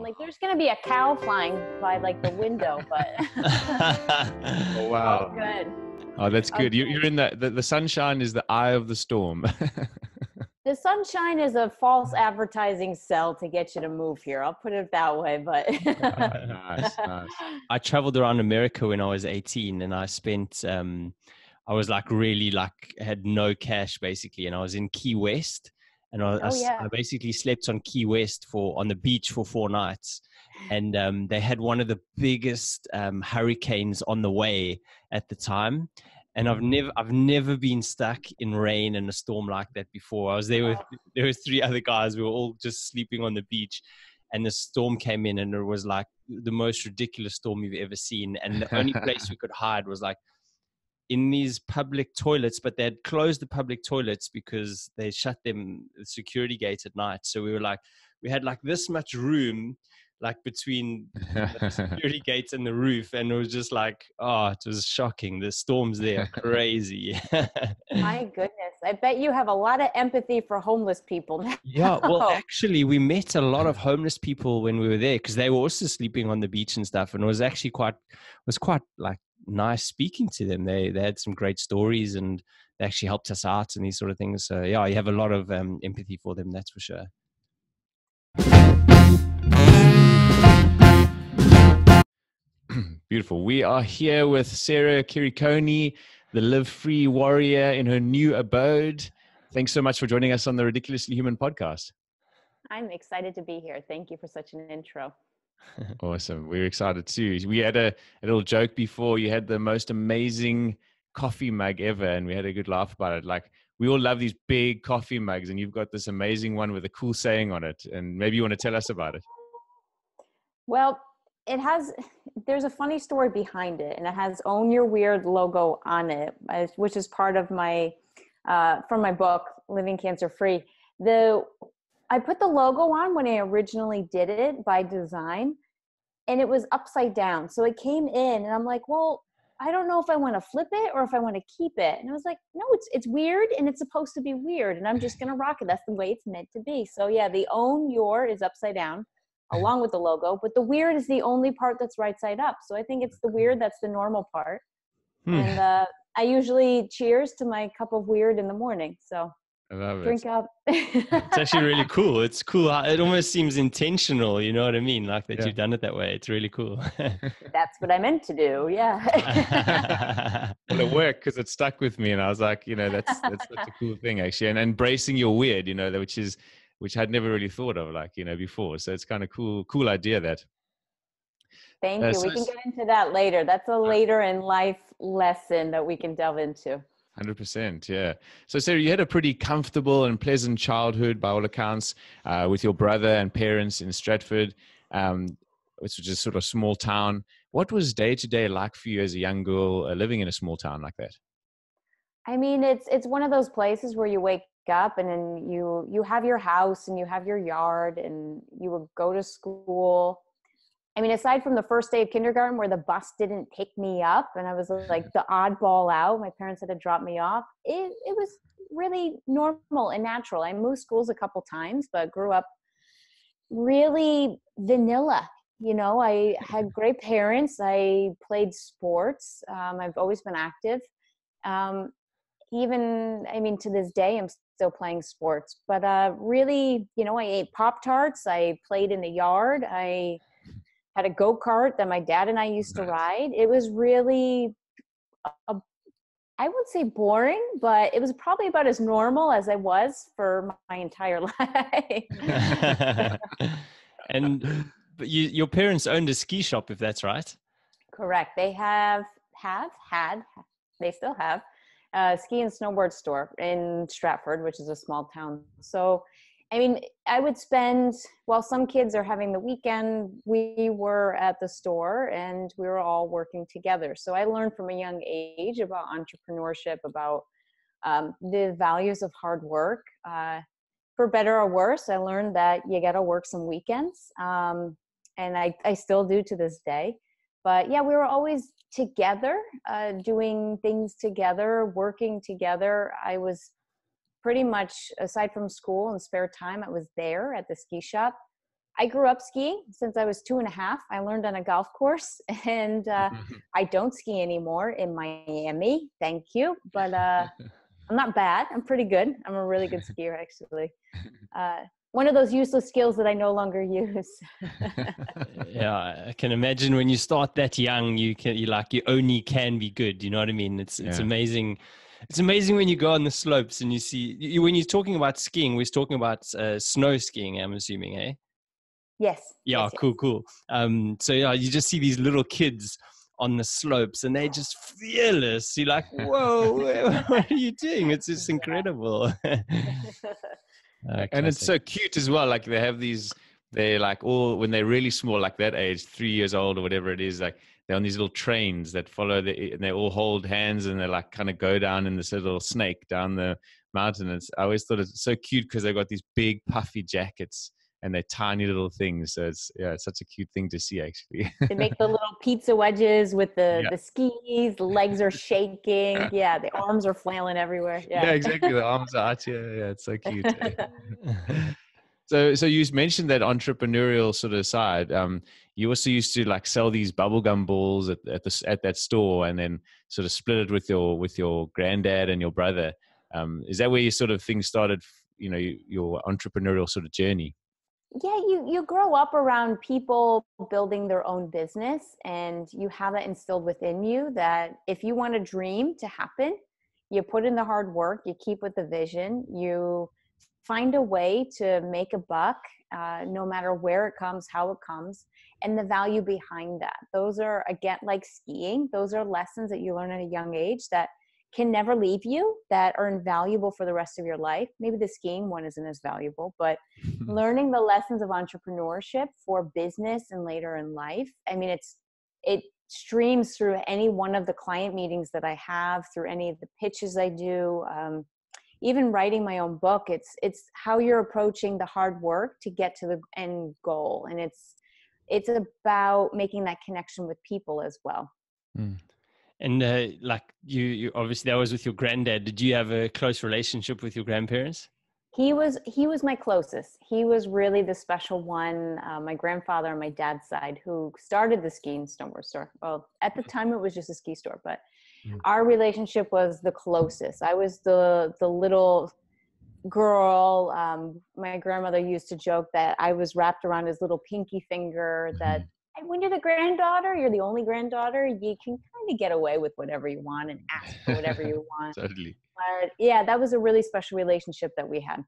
I'm like, there's gonna be a cow flying by like the window, but oh wow! Oh, good. Oh, that's good. Okay. You're in the, the the sunshine is the eye of the storm. the sunshine is a false advertising sell to get you to move here. I'll put it that way. But nice, nice. I traveled around America when I was 18, and I spent. Um, I was like really like had no cash basically, and I was in Key West, and I, oh, yeah. I, I, basically slept on Key West for on the beach for four nights, and um, they had one of the biggest um, hurricanes on the way at the time, and I've mm. never I've never been stuck in rain and a storm like that before. I was there with there was three other guys. We were all just sleeping on the beach, and the storm came in, and it was like the most ridiculous storm you've ever seen. And the only place we could hide was like in these public toilets, but they had closed the public toilets because they shut them the security gate at night. So we were like, we had like this much room, like between the security gates and the roof, and it was just like, oh, it was shocking. The storms there are crazy. My goodness, I bet you have a lot of empathy for homeless people. yeah, well, actually, we met a lot of homeless people when we were there because they were also sleeping on the beach and stuff, and it was actually quite, was quite like nice speaking to them. They they had some great stories and they actually helped us out and these sort of things. So yeah, you have a lot of um, empathy for them. That's for sure. Beautiful. We are here with Sara Quiriconi, the Live Free warrior in her new abode. Thanks so much for joining us on the Ridiculously Human podcast. I'm excited to be here. Thank you for such an intro. Awesome. We're excited too. We had a, a little joke before. You had the most amazing coffee mug ever, and we had a good laugh about it. Like we all love these big coffee mugs, and you've got this amazing one with a cool saying on it. And maybe you want to tell us about it. Well, it has there's a funny story behind it and it has own your weird logo on it which is part of my uh, from my book living cancer free the I put the logo on when I originally did it by design and it was upside down. So it came in and I'm like, well, I don't know if I want to flip it or if I want to keep it. And I was like, no, it's it's weird and it's supposed to be weird and I'm just gonna rock it. That's the way it's meant to be. So yeah, the own your is upside down along with the logo, but the weird is the only part that's right side up. So I think it's the weird that's the normal part. Hmm. And uh, I usually cheers to my cup of weird in the morning. So I love Drink it. up. it's actually really cool. It's cool. It almost seems intentional. You know what I mean? Like that yeah. you've done it that way. It's really cool. That's what I meant to do. Yeah. well, it worked because it stuck with me, and I was like, you know, that's that's such a cool thing actually, and embracing your weird, you know, which is which I'd never really thought of, like you know, before. So it's kind of cool, cool idea that. Thank uh, you. So we can get into that later. That's a later in life lesson that we can delve into. Hundred percent, yeah. So, Sara, you had a pretty comfortable and pleasant childhood, by all accounts, uh, with your brother and parents in Stratford, um, which was just sort of small town. What was day to day like for you as a young girl uh, living in a small town like that? I mean, it's it's one of those places where you wake up and then you you have your house and you have your yard and you would go to school I mean, aside from the first day of kindergarten where the bus didn't pick me up and I was like the oddball out, my parents had to drop me off, it, it was really normal and natural. I moved schools a couple times, but grew up really vanilla. You know, I had great parents. I played sports. Um, I've always been active. Um, even, I mean, to this day, I'm still playing sports. But uh, really, you know, I ate Pop Tarts. I played in the yard. I had a go kart that my dad and I used nice. to ride. It was really, a, I would say boring, but it was probably about as normal as I was for my entire life. and but you, your parents owned a ski shop, if that's right. Correct. They have have had they still have uh, a ski and snowboard store in Stratford, which is a small town. So I mean, I would spend, while some kids are having the weekend, we were at the store and we were all working together. So I learned from a young age about entrepreneurship, about um, the values of hard work. Uh, for better or worse, I learned that you got to work some weekends. Um, and I, I still do to this day. But yeah, we were always together, uh, doing things together, working together. I was pretty much aside from school and spare time i was there at the ski shop I grew up skiing since I was two and a half. I learned on a golf course, and uh, I don't ski anymore in Miami. Thank you, but uh, I'm not bad. I'm pretty good. I'm a really good skier, actually. Uh, one of those useless skills that I no longer use. yeah, I can imagine when you start that young, you can you like you only can be good. You know what I mean? It's it's yeah. amazing. It's amazing when you go on the slopes and you see you, when you're talking about skiing. We're talking about uh, snow skiing. I'm assuming, eh? Yes. Yeah. Yes, cool. Yes. Cool. Um. So yeah, you just see these little kids on the slopes and they're just fearless. You're like, whoa, what are you doing? It's just incredible. Uh, and it's so cute as well. Like they have these, they're like all when they're really small, like that age, three years old or whatever it is. Like they're on these little trains that follow the, and they all hold hands and they like kind of go down in this little snake down the mountain. It's, I always thought it's so cute because they've got these big puffy jackets and they're tiny little things. So it's yeah, it's such a cute thing to see actually. they make the little pizza wedges with the yeah. the skis. The legs are shaking. Yeah, the arms are flailing everywhere. Yeah, yeah exactly. The arms are out. Yeah, yeah, it's so cute. so so you mentioned that entrepreneurial sort of side. Um, you also used to like sell these bubblegum balls at, at the at that store, and then sort of split it with your with your granddad and your brother. Um, is that where you sort of things started? You know, your entrepreneurial sort of journey yeah you you grow up around people building their own business and you have that instilled within you that if you want a dream to happen you put in the hard work you keep with the vision you find a way to make a buck uh, no matter where it comes how it comes and the value behind that those are again like skiing those are lessons that you learn at a young age that can never leave you that are invaluable for the rest of your life. Maybe the skiing one isn't as valuable, but learning the lessons of entrepreneurship for business and later in life. I mean, it's it streams through any one of the client meetings that I have, through any of the pitches I do. Um, even writing my own book, it's it's how you're approaching the hard work to get to the end goal, and it's it's about making that connection with people as well. Mm. And uh, like you, you obviously that was with your granddad. Did you have a close relationship with your grandparents? He was he was my closest. He was really the special one. Uh, my grandfather on my dad's side, who started the ski and snowboard store. Well, at the time it was just a ski store, but. Our relationship was the closest. I was the the little girl. Um, my grandmother used to joke that I was wrapped around his little pinky finger. That when you're the granddaughter, you're the only granddaughter, you can kind of get away with whatever you want and ask for whatever you want. totally. But yeah, that was a really special relationship that we had.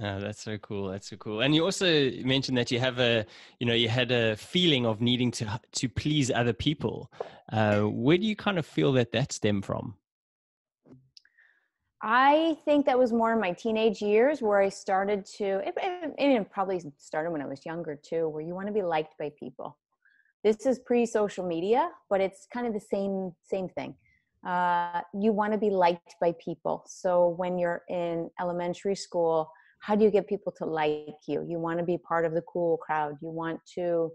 Oh, that's so cool. That's so cool. And you also mentioned that you have a, you know, you had a feeling of needing to to please other people. Uh, where do you kind of feel that that stemmed from? I think that was more in my teenage years where I started to. It, it, it probably started when I was younger too, where you want to be liked by people this is pre-social media but it's kind of the same same thing uh, you want to be liked by people so when you're in elementary school how do you get people to like you? You want to be part of the cool crowd. You want to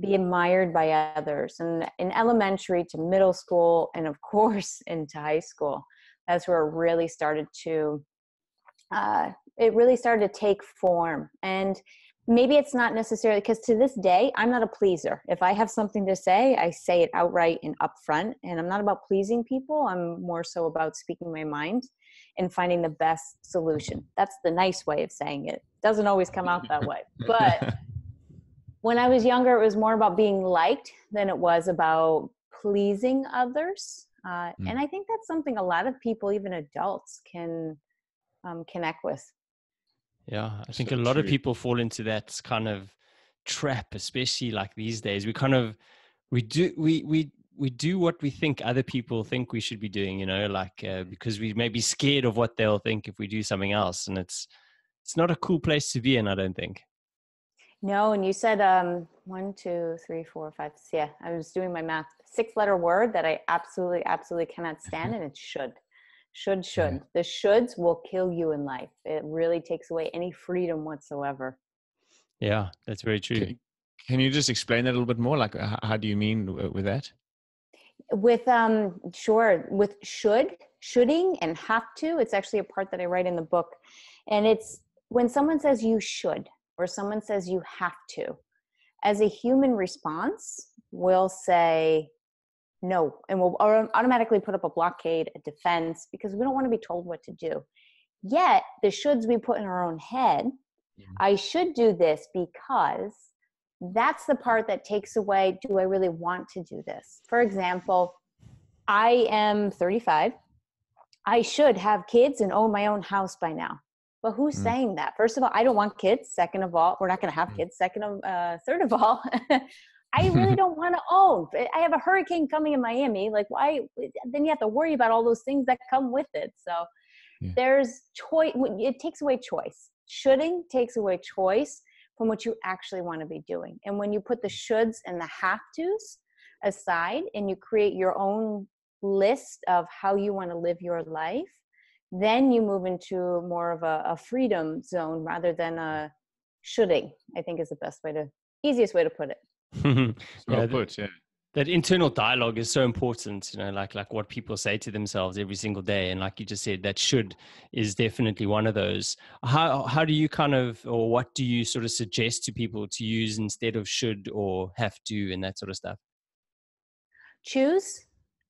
be admired by others. And in elementary to middle school and of course into high school that's where it really started to uh, it really started to take form. And maybe it's not necessarily because to this day i'm not a pleaser. If i have something to say i say it outright and upfront. And i'm not about pleasing people. I'm more so about speaking my mind and finding the best solution that's the nice way of saying it doesn't always come out that way but when i was younger it was more about being liked than it was about pleasing others uh, mm. and i think that's something a lot of people even adults can um, connect with yeah, I think so a lot true. of people fall into that kind of trap, especially like these days. We kind of we do we we we do what we think other people think we should be doing, you know, like uh, because we may be scared of what they'll think if we do something else, and it's it's not a cool place to be in. I don't think. No, and you said um, one, two, three, four, five. Yeah, I was doing my math. Six-letter word that I absolutely, absolutely cannot stand, and it should should should the shoulds will kill you in life it really takes away any freedom whatsoever yeah that's very true can, can you just explain that a little bit more like how do you mean with that with um sure with should shoulding and have to it's actually a part that i write in the book and it's when someone says you should or someone says you have to, as a human response, we'll say no, and we'll automatically put up a blockade, a defense, because we don't want to be told what to do. Yet, the shoulds we put in our own head, mm-hmm. I should do this because that's the part that takes away do I really want to do this? For example, I am 35. I should have kids and own my own house by now. But who's mm. saying that? First of all, I don't want kids. Second of all, we're not going to have mm. kids. Second of, uh, third of all, I really don't want to own. I have a hurricane coming in Miami. Like, why? Then you have to worry about all those things that come with it. So yeah. there's choice. It takes away choice. Shoulding takes away choice from what you actually want to be doing. And when you put the mm. shoulds and the have tos aside and you create your own list of how you want to live your life, then you move into more of a, a freedom zone rather than a shoulding, I think is the best way to, easiest way to put it. yeah, put, yeah that internal dialogue is so important you know like like what people say to themselves every single day. And like you just said that should is definitely one of those. How how do you kind of or what do you sort of suggest to people to use instead of should or have to and that sort of stuff? Choose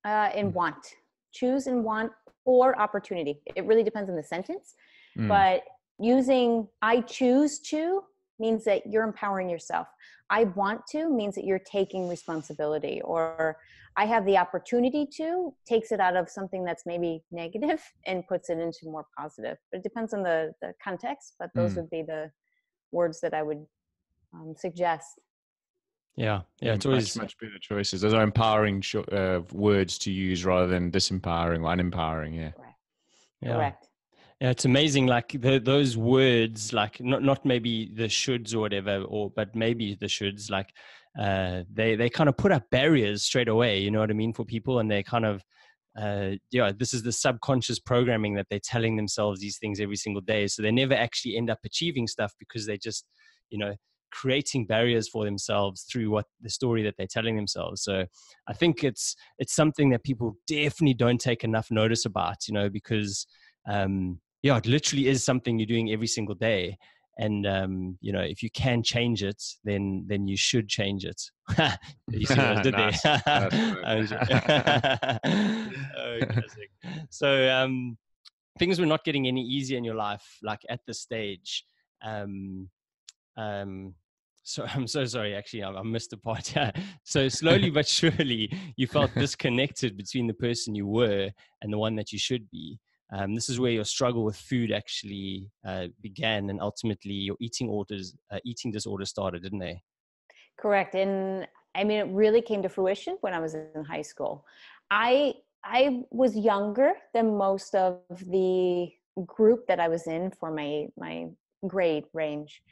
uh, and mm. want. Choose and want or opportunity. It really depends on the sentence. Mm. but using i choose to means that you're empowering yourself I want to means that you're taking responsibility or I have the opportunity to takes it out of something that's maybe negative and puts it into more positive. But it depends on the, the context, but those mm. would be the words that I would um, suggest. Yeah, yeah, it's always much, much better choices. Those are empowering sh- uh, words to use rather than disempowering or unempowering. Yeah, Correct. Yeah. Correct. Yeah, it's amazing. Like the, those words, like not not maybe the shoulds or whatever, or but maybe the shoulds, like uh, they they kind of put up barriers straight away. You know what I mean for people, and they kind of uh, yeah, this is the subconscious programming that they're telling themselves these things every single day. So they never actually end up achieving stuff because they just, you know, creating barriers for themselves through what the story that they're telling themselves. So I think it's it's something that people definitely don't take enough notice about, you know, because um, yeah, it literally is something you're doing every single day. And um, you know, if you can change it, then then you should change it. you see what I did there? oh, so um, things were not getting any easier in your life, like at this stage. Um, um, so I'm so sorry. Actually, I, I missed a part. Yeah. so slowly but surely, you felt disconnected between the person you were and the one that you should be. Um, this is where your struggle with food actually uh, began, and ultimately your eating orders, uh, eating disorder started, didn't they? Correct, and I mean it really came to fruition when I was in high school. I I was younger than most of the group that I was in for my my grade range.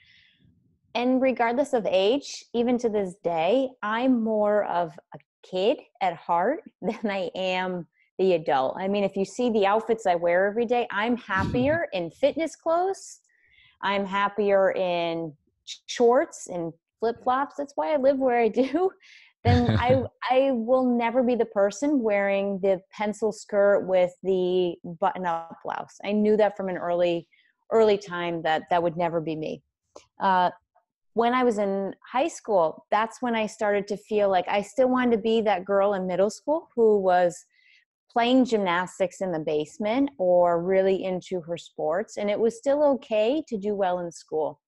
And regardless of age, even to this day, I'm more of a kid at heart than I am the adult. I mean, if you see the outfits I wear every day, I'm happier in fitness clothes. I'm happier in shorts and flip flops. That's why I live where I do. Then I I will never be the person wearing the pencil skirt with the button up blouse. I knew that from an early early time that that would never be me. Uh, when I was in high school, that's when I started to feel like I still wanted to be that girl in middle school who was playing gymnastics in the basement or really into her sports and it was still okay to do well in school.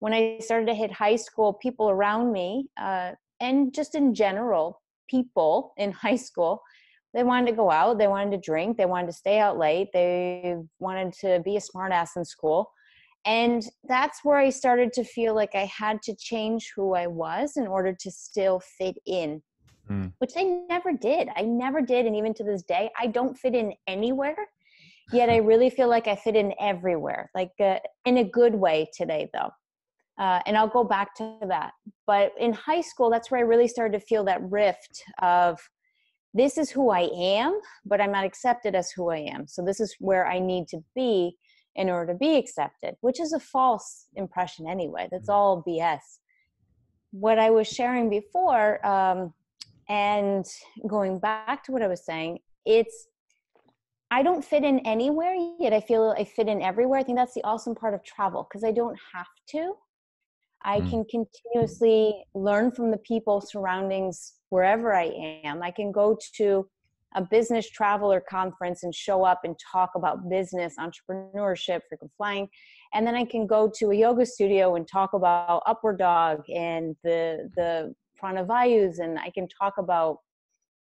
When i started to hit high school people around me uh, and just in general people in high school they wanted to go out they wanted to drink they wanted to stay out late they wanted to be a smartass in school. And that's where i started to feel like i had to change who i was in order to still fit in mm. which I never did. I never did. And even to this day, I don't fit in anywhere. Yet I really feel like I fit in everywhere, like uh, in a good way today, though. Uh, and I'll go back to that. But in high school, that's where I really started to feel that rift of this is who I am, but I'm not accepted as who I am. So this is where I need to be in order to be accepted, which is a false impression anyway. That's mm. all BS. What I was sharing before, um, and going back to what I was saying, it's I don't fit in anywhere yet I feel I fit in everywhere. I think that's the awesome part of travel because I don't have to. I mm. can continuously learn from the people surroundings wherever I am. I can go to a business traveler conference and show up and talk about business, entrepreneurship, frequent flying. And then I can go to a yoga studio and talk about upward dog and the the pranavayus and I can talk about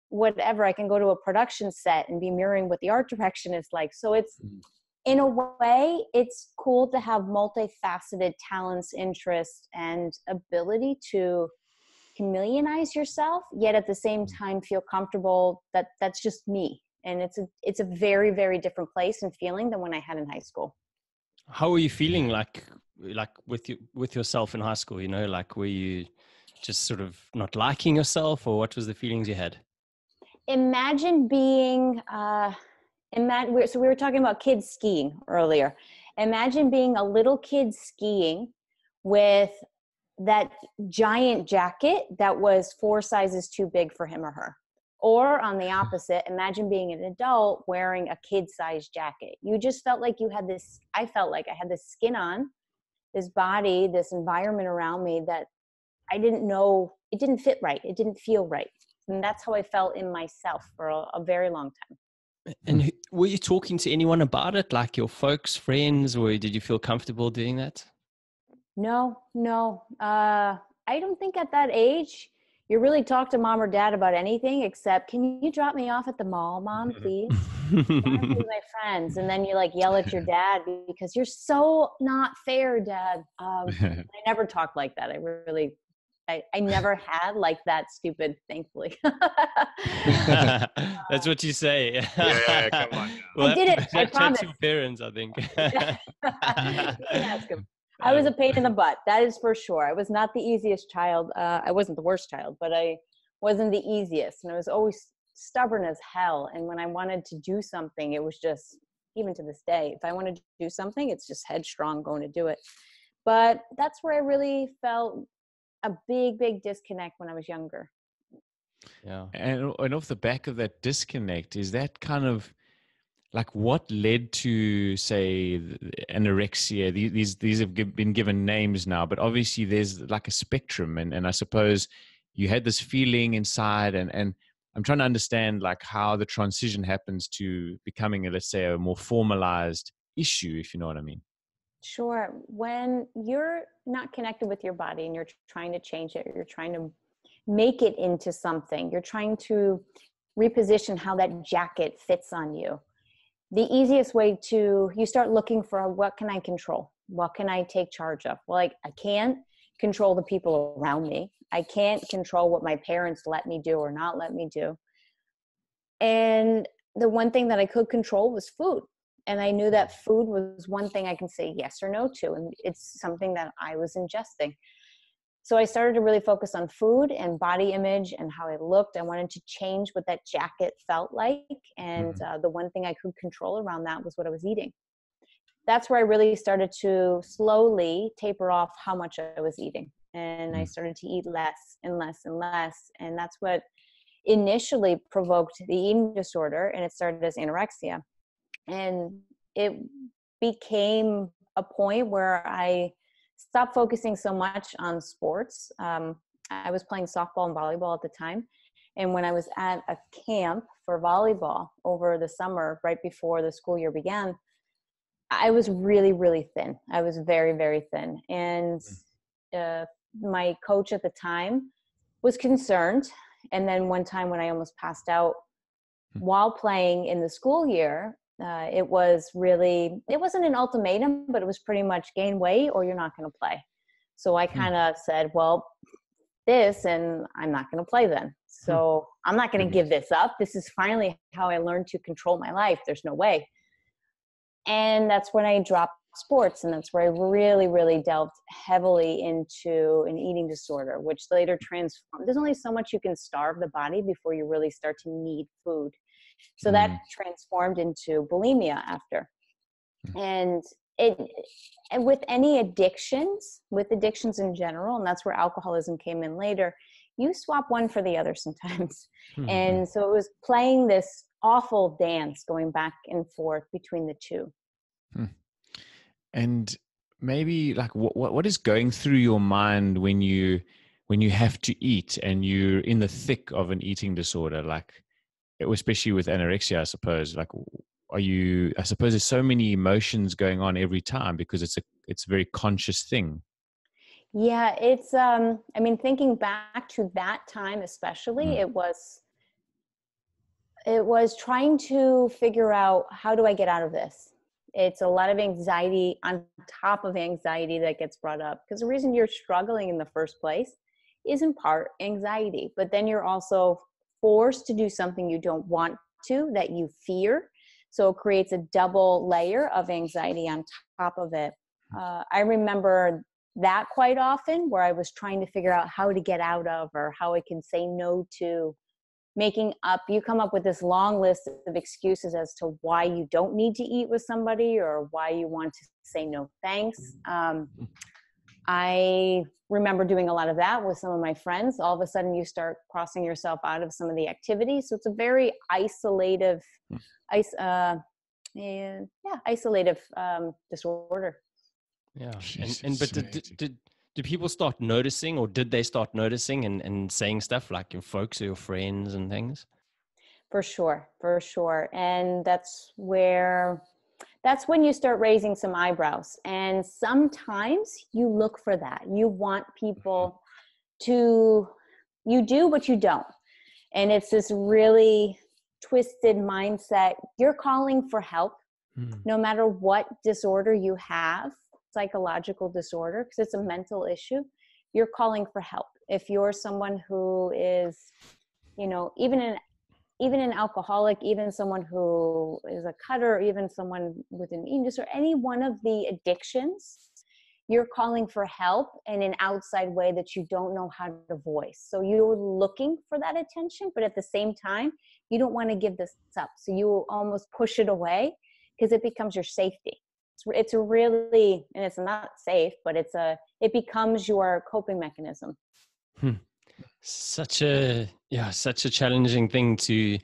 whatever. I can go to a production set and be mirroring what the art direction is like. So it's mm in a way, it's cool to have multifaceted talents, interests, and ability to chameleonize yourself, yet at the same mm. time feel comfortable that that's just me. And it's a it's a very very different place and feeling than when I had in high school. How are you feeling like like with you with yourself in high school? You know, like were you just sort of not liking yourself, or what was the feelings you had? Imagine being. Uh, imagine so we were talking about kids skiing earlier imagine being a little kid skiing with that giant jacket that was four sizes too big for him or her or on the opposite imagine being an adult wearing a kid sized jacket you just felt like you had this i felt like i had this skin on this body this environment around me that i didn't know it didn't fit right it didn't feel right and that's how i felt in myself for a, a very long time and were you talking to anyone about it, like your folks, friends, or did you feel comfortable doing that? No, no. Uh, I don't think at that age you really talk to mom or dad about anything except, "Can you drop me off at the mall, mom, please?" my friends, and then you like yell at your dad because you're so not fair, dad. Um, I never talked like that. I really I, I never had like that stupid, thankfully. That's what you say. yeah, yeah, come on. Well, I did it. I promise. parents, I think. ask him. I was a pain in the butt. That is for sure. I was not the easiest child. Uh, I wasn't the worst child, but I wasn't the easiest, and I was always stubborn as hell. And when I wanted to do something, it was just even to this day. If I wanted to do something, it's just headstrong going to do it. But that's where I really felt a big, big disconnect when I was younger. Yeah. And, and off the back of that disconnect, is that kind of like what led to say anorexia these these have been given names now but obviously there's like a spectrum and and i suppose you had this feeling inside and and i'm trying to understand like how the transition happens to becoming a, let's say a more formalized issue if you know what i mean Sure. When you're not connected with your body and you're trying to change it, you're trying to make it into something, you're trying to reposition how that jacket fits on you. The easiest way to, you start looking for what can I control? What can I take charge of? Well, like, I can't control the people around me. I can't control what my parents let me do or not let me do. And the one thing that I could control was food and i knew that food was one thing i can say yes or no to and it's something that i was ingesting so i started to really focus on food and body image and how i looked i wanted to change what that jacket felt like and mm-hmm. uh, the one thing i could control around that was what i was eating that's where i really started to slowly taper off how much i was eating and mm-hmm. i started to eat less and less and less and that's what initially provoked the eating disorder and it started as anorexia and it became a point where I stopped focusing so much on sports. Um, I was playing softball and volleyball at the time. And when I was at a camp for volleyball over the summer, right before the school year began, I was really, really thin. I was very, very thin. And mm. uh, my coach at the time was concerned. And then one time when I almost passed out hmm. while playing in the school year, uh, it was really it wasn't an ultimatum but it was pretty much gain weight or you're not going to play. So i kind of hmm. said well this and i'm not going to play then. Hmm. so i'm not going to give this up. This is finally how i learned to control my life. There's no way. And that's when i dropped sports and that's where i really really delved heavily into an eating disorder which later transformed there's only so much you can starve the body before you really start to need food so mm. that transformed into bulimia after. Mm. And it and with any addictions, with addictions in general, and that's where alcoholism came in later, you swap one for the other sometimes. Mm-hmm. And so it was playing this awful dance going back and forth between the two. Hmm. And maybe like what what is going through your mind when you when you have to eat and you're in the thick of an eating disorder like especially with anorexia i suppose like are you i suppose there's so many emotions going on every time because it's a it's a very conscious thing yeah it's um i mean thinking back to that time especially mm. it was it was trying to figure out how do i get out of this it's a lot of anxiety on top of anxiety that gets brought up because the reason you're struggling in the first place is in part anxiety but then you're also forced to do something you don't want to that you fear. So it creates a double layer of anxiety on top of it. Uh, i remember that quite often where i was trying to figure out how to get out of or how i can say no to making up. You come up with this long list of excuses as to why you don't need to eat with somebody or why you want to say no thanks. Um, i remember doing a lot of that with some of my friends. All of a sudden you start crossing yourself out of some of the activities. So it's a very isolative hmm. uh, and yeah isolative um, disorder. Yeah and, and but did, did do people start noticing or did they start noticing and, and saying stuff like your folks or your friends and things? For sure for sure. And that's where that's when you start raising some eyebrows and sometimes you look for that. You want people to you do but you don't and it's this really twisted mindset. You're calling for help mm. no matter what disorder you have psychological disorder because it's a mental issue you're calling for help. If you're someone who is you know even an even an alcoholic even someone who is a cutter even someone with an eating disorder any one of the addictions you're calling for help in an outside way that you don't know how to voice. So you're looking for that attention but at the same time you don't want to give this up. So you almost push it away because it becomes your safety. It's really and it's not safe but it's a it becomes your coping mechanism. Hmm. Such a yeah such a challenging thing to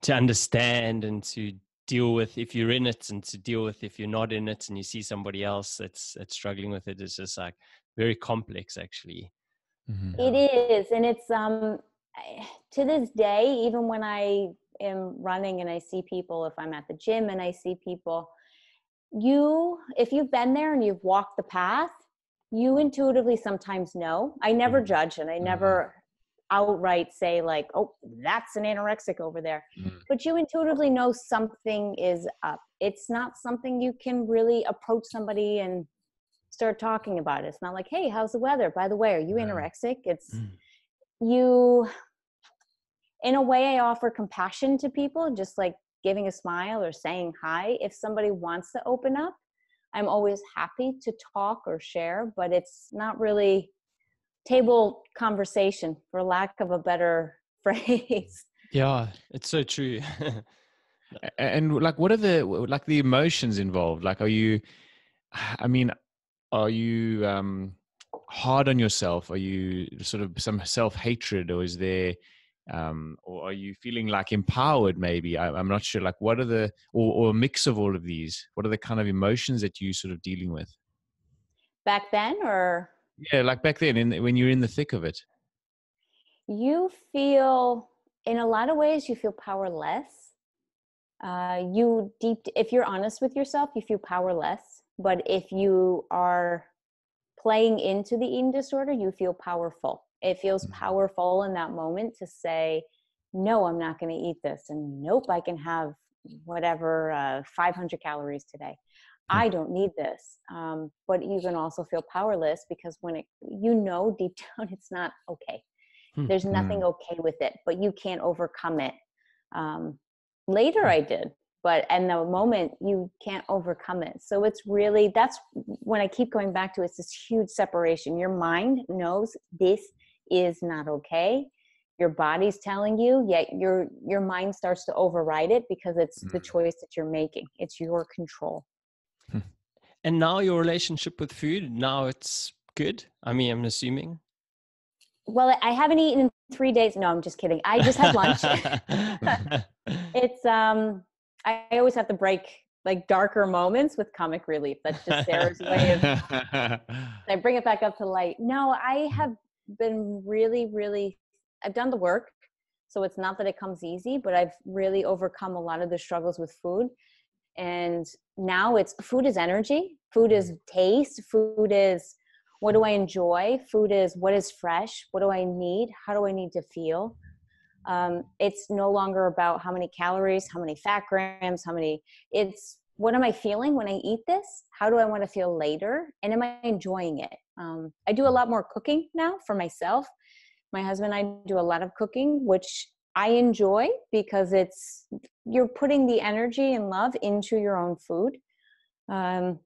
to understand and to deal with if you're in it and to deal with if you're not in it and you see somebody else that's that's struggling with it it's just like very complex actually mm-hmm. it is and it's um to this day even when i am running and i see people if i'm at the gym and i see people you if you've been there and you've walked the path you intuitively sometimes know i never mm. judge and i mm-hmm. never outright say like oh that's an anorexic over there mm. but you intuitively know something is up it's not something you can really approach somebody and start talking about it it's not like hey how's the weather by the way are you anorexic it's mm. you in a way i offer compassion to people just like giving a smile or saying hi. If somebody wants to open up, I'm always happy to talk or share, but it's not really table conversation for lack of a better phrase. Yeah, it's so true. and like what are the like the emotions involved? Like are you I mean, are you um hard on yourself? Are you sort of some self-hatred or is there um, or are you feeling like empowered maybe? I, am not sure like what are the or, or a mix of all of these what are the kind of emotions that you sort of dealing with? Back then or? Yeah like back then in, when you're in the thick of it. You feel in a lot of ways you feel powerless. Uh, you deep if you're honest with yourself you feel powerless but if you are playing into the eating disorder you feel powerful it feels mm-hmm. powerful in that moment to say no i'm not going to eat this and nope i can have whatever uh, 500 calories today hmm. i don't need this um, but you can also feel powerless because when it you know deep down it's not okay hmm. there's nothing hmm. okay with it but you can't overcome it um, later i did but in the moment you can't overcome it so it's really that's when i keep going back to it's this huge separation your mind knows this is not okay your body's telling you yet your your mind starts to override it because it's mm. the choice that you're making it's your control hmm. and now your relationship with food now it's good i mean i'm assuming well i haven't eaten in three days no i'm just kidding i just had lunch it's um i always have to break like darker moments with comic relief. That's just Sara's way of. I bring it back up to light. No, I have been really, really. I've done the work, so it's not that it comes easy, but I've really overcome a lot of the struggles with food, and now it's food is energy, food is taste, food is what do I enjoy, food is what is fresh, what do I need, how do I need to feel? Um, it's no longer about how many calories how many fat grams how many it's what am i feeling when i eat this? How do i want to feel later? And am i enjoying it um, i do a lot more cooking now for myself my husband and i do a lot of cooking which i enjoy because it's you're putting the energy and love into your own food um,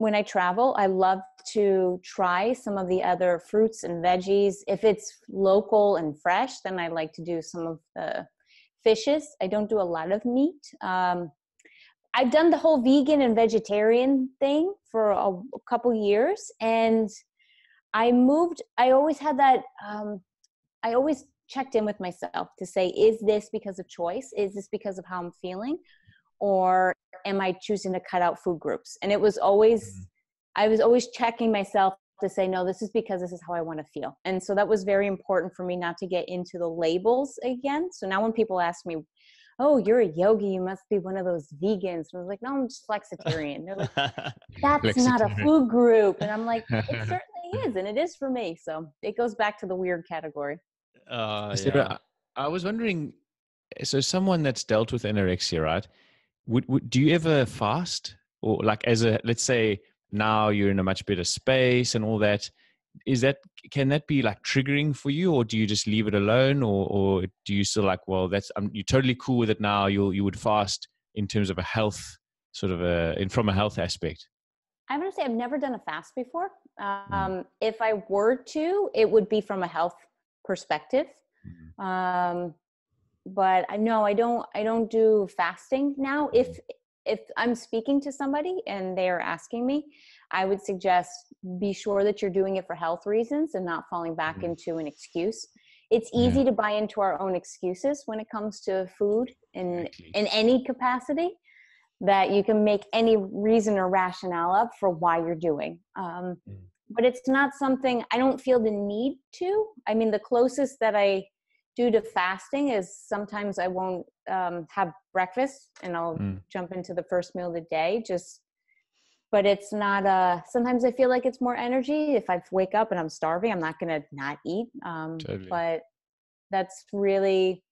when I travel, I love to try some of the other fruits and veggies. If it's local and fresh, then I like to do some of the fishes. I don't do a lot of meat. Um, I've done the whole vegan and vegetarian thing for a, a couple years, and I moved. I always had that. Um, I always checked in with myself to say, is this because of choice? Is this because of how I'm feeling? or am I choosing to cut out food groups? And it was always, mm-hmm. I was always checking myself to say, no, this is because this is how I want to feel. And so that was very important for me not to get into the labels again. So now when people ask me, oh, you're a yogi, you must be one of those vegans. And I was like, no, I'm just flexitarian. They're like, that's not a food group. And I'm like, it certainly is. And it is for me. So it goes back to the weird category. Uh, yeah. I was wondering, so someone that's dealt with anorexia, right? would, would do you ever fast or like as a let's say now you're in a much better space and all that is that can that be like triggering for you or do you just leave it alone or or do you still like well that's um, you're totally cool with it now you'll you would fast in terms of a health sort of a in from a health aspect i'm going to say i've never done a fast before. Um, mm. if i were to it would be from a health perspective mm. um, but I know I don't I don't do fasting now. If mm-hmm. if I'm speaking to somebody and they are asking me, I would suggest be sure that you're doing it for health reasons and not falling back into an excuse. It's easy yeah. to buy into our own excuses when it comes to food in exactly. in any capacity that you can make any reason or rationale up for why you're doing. Um, mm. But it's not something I don't feel the need to. I mean, the closest that I do to fasting is sometimes I won't um, have breakfast and I'll mm. jump into the first meal of the day just but it's not uh sometimes I feel like it's more energy if I wake up and I'm starving I'm not going to not eat um totally. but that's really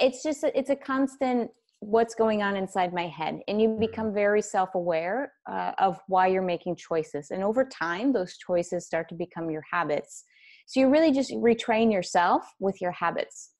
it's just a, it's a constant what's going on inside my head and you mm. become very self-aware uh, of why you're making choices and over time those choices start to become your habits so you really just retrain yourself with your habits.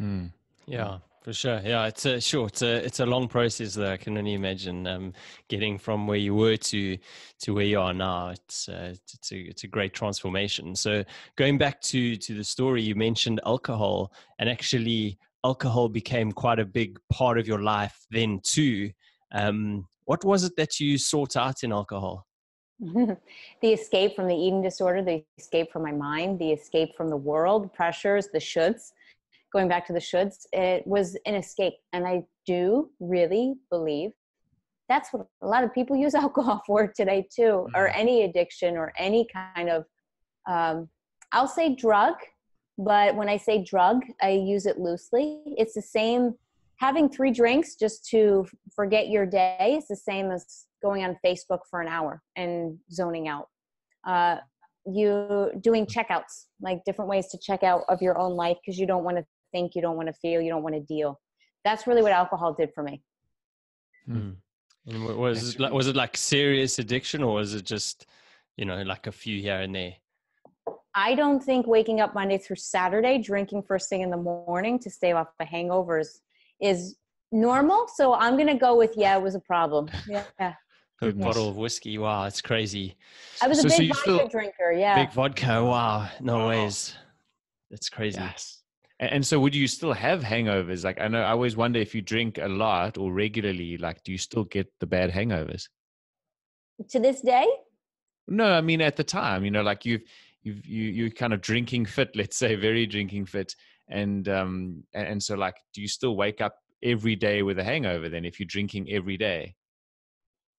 Mm. Yeah, for sure. Yeah, it's a sure. It's a it's a long process that I can only imagine. Um, getting from where you were to to where you are now. It's uh, it's a it's a great transformation. So going back to to the story, you mentioned alcohol, and actually alcohol became quite a big part of your life then too. Um, what was it that you sought out in alcohol? the escape from the eating disorder, the escape from my mind, the escape from the world, pressures, the shoulds, going back to the shoulds, it was an escape. And I do really believe that's what a lot of people use alcohol for today, too, or mm-hmm. any addiction or any kind of, um, I'll say drug, but when I say drug, I use it loosely. It's the same having three drinks just to forget your day is the same as going on Facebook for an hour and zoning out. Uh, you doing checkouts, like different ways to check out of your own life because you don't want to think, you don't want to feel, you don't want to deal. That's really what alcohol did for me. Hmm. And was it was it like serious addiction or was it just you know like a few here and there? I don't think waking up Monday through Saturday, drinking first thing in the morning to stay off the hangovers is normal. So I'm gonna go with yeah, it was a problem. Yeah. A bottle of whiskey. Wow, it's crazy. I was a big so vodka drinker. Yeah. Big vodka. Wow. No ways. That's crazy. Yes. And so, would you still have hangovers? Like, I know I always wonder if you drink a lot or regularly, like, do you still get the bad hangovers? To this day? No, I mean at the time. You know, like you've you've you you kind of drinking fit, let's say, very drinking fit, and um and so like, do you still wake up every day with a hangover? Then, if you're drinking every day?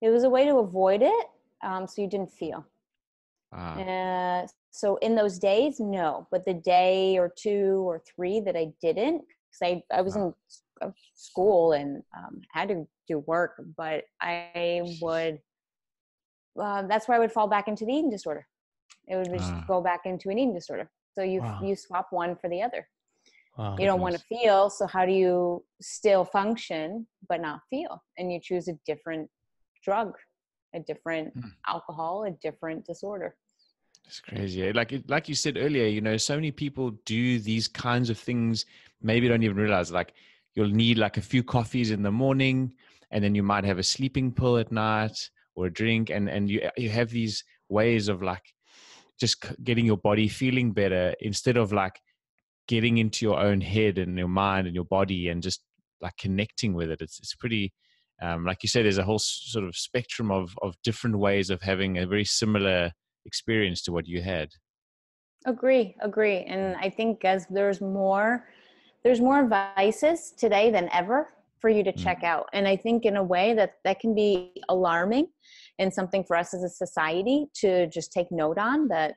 it was a way to avoid it um, so you didn't feel ah. uh, so in those days no but the day or two or three that i didn't because I, I was in school and um, had to do work but i would uh, that's where i would fall back into the eating disorder it would just ah. go back into an eating disorder so you wow. you swap one for the other wow, you don't want to feel so how do you still function but not feel and you choose a different drug a different hmm. alcohol a different disorder it's crazy. Like like you said earlier, you know, so many people do these kinds of things. Maybe don't even realize. Like you'll need like a few coffees in the morning, and then you might have a sleeping pill at night or a drink, and and you you have these ways of like just getting your body feeling better instead of like getting into your own head and your mind and your body and just like connecting with it. It's it's pretty. Um, like you said, there's a whole sort of spectrum of of different ways of having a very similar experience to what you had agree agree and i think as there's more there's more vices today than ever for you to mm. check out and i think in a way that that can be alarming and something for us as a society to just take note on that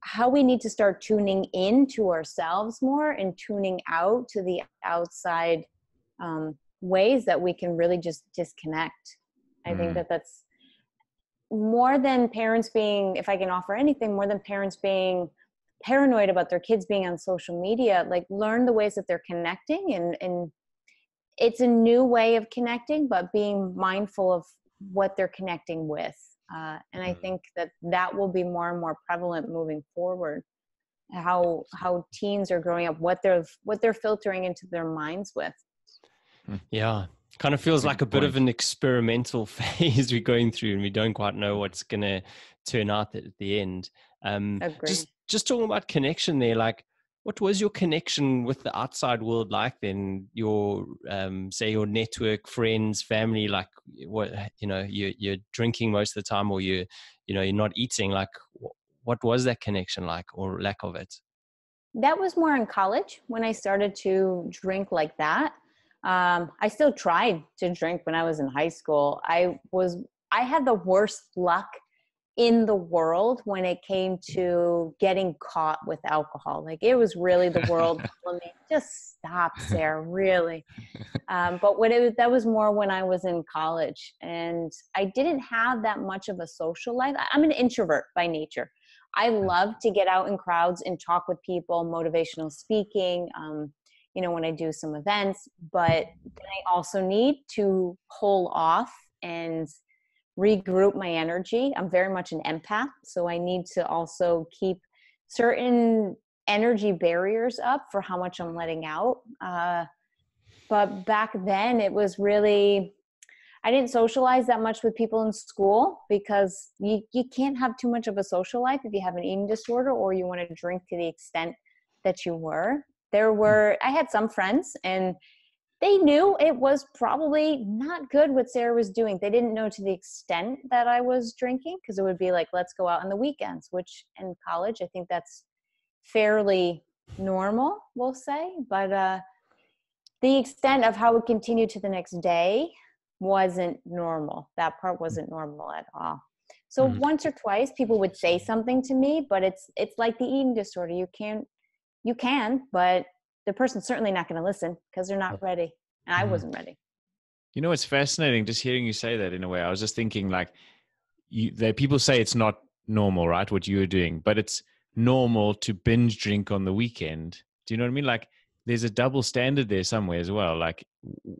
how we need to start tuning in to ourselves more and tuning out to the outside um, ways that we can really just disconnect i mm. think that that's more than parents being if i can offer anything more than parents being paranoid about their kids being on social media like learn the ways that they're connecting and and it's a new way of connecting but being mindful of what they're connecting with uh, and i mm. think that that will be more and more prevalent moving forward how how teens are growing up what they're what they're filtering into their minds with. Hmm. yeah. Kind of feels like a bit of an experimental phase we're going through and we don't quite know what's going to turn out at the end. Um just just talking about connection there like what was your connection with the outside world like then? Your um say your network friends family like what you know you you're drinking most of the time or you you know you're not eating like what was that connection like or lack of it? That was more in college when i started to drink like that. Um, I still tried to drink when I was in high school. I was I had the worst luck in the world when it came to getting caught with alcohol. Like it was really the world telling me, just stop, Sara, really. Um, but when it was, that was more when I was in college, and I didn't have that much of a social life. I'm an introvert by nature. I love to get out in crowds and talk with people, motivational speaking. Um, you know, when I do some events, but I also need to pull off and regroup my energy. I'm very much an empath, so I need to also keep certain energy barriers up for how much I'm letting out. Uh, but back then, it was really I didn't socialize that much with people in school because you, you can't have too much of a social life if you have an eating disorder or you want to drink to the extent that you were there mm. were i had some friends and they knew it was probably not good what sara was doing. They didn't know to the extent that i was drinking because it would be like let's go out on the weekends which in college i think that's fairly normal we'll say. But uh the extent of how it continued to the next day wasn't normal. That part wasn't normal at all. So mm-hmm. once or twice people would say something to me but it's it's like the eating disorder. You can't you can, but the person's certainly not going to listen because they're not ready. And I mm-hmm. wasn't ready. You know, it's fascinating just hearing you say that in a way. I was just thinking like, you, that people say it's not normal, right? What you were doing, but it's normal to binge drink on the weekend. Do you know what I mean? Like, there's a double standard there somewhere as well. Like,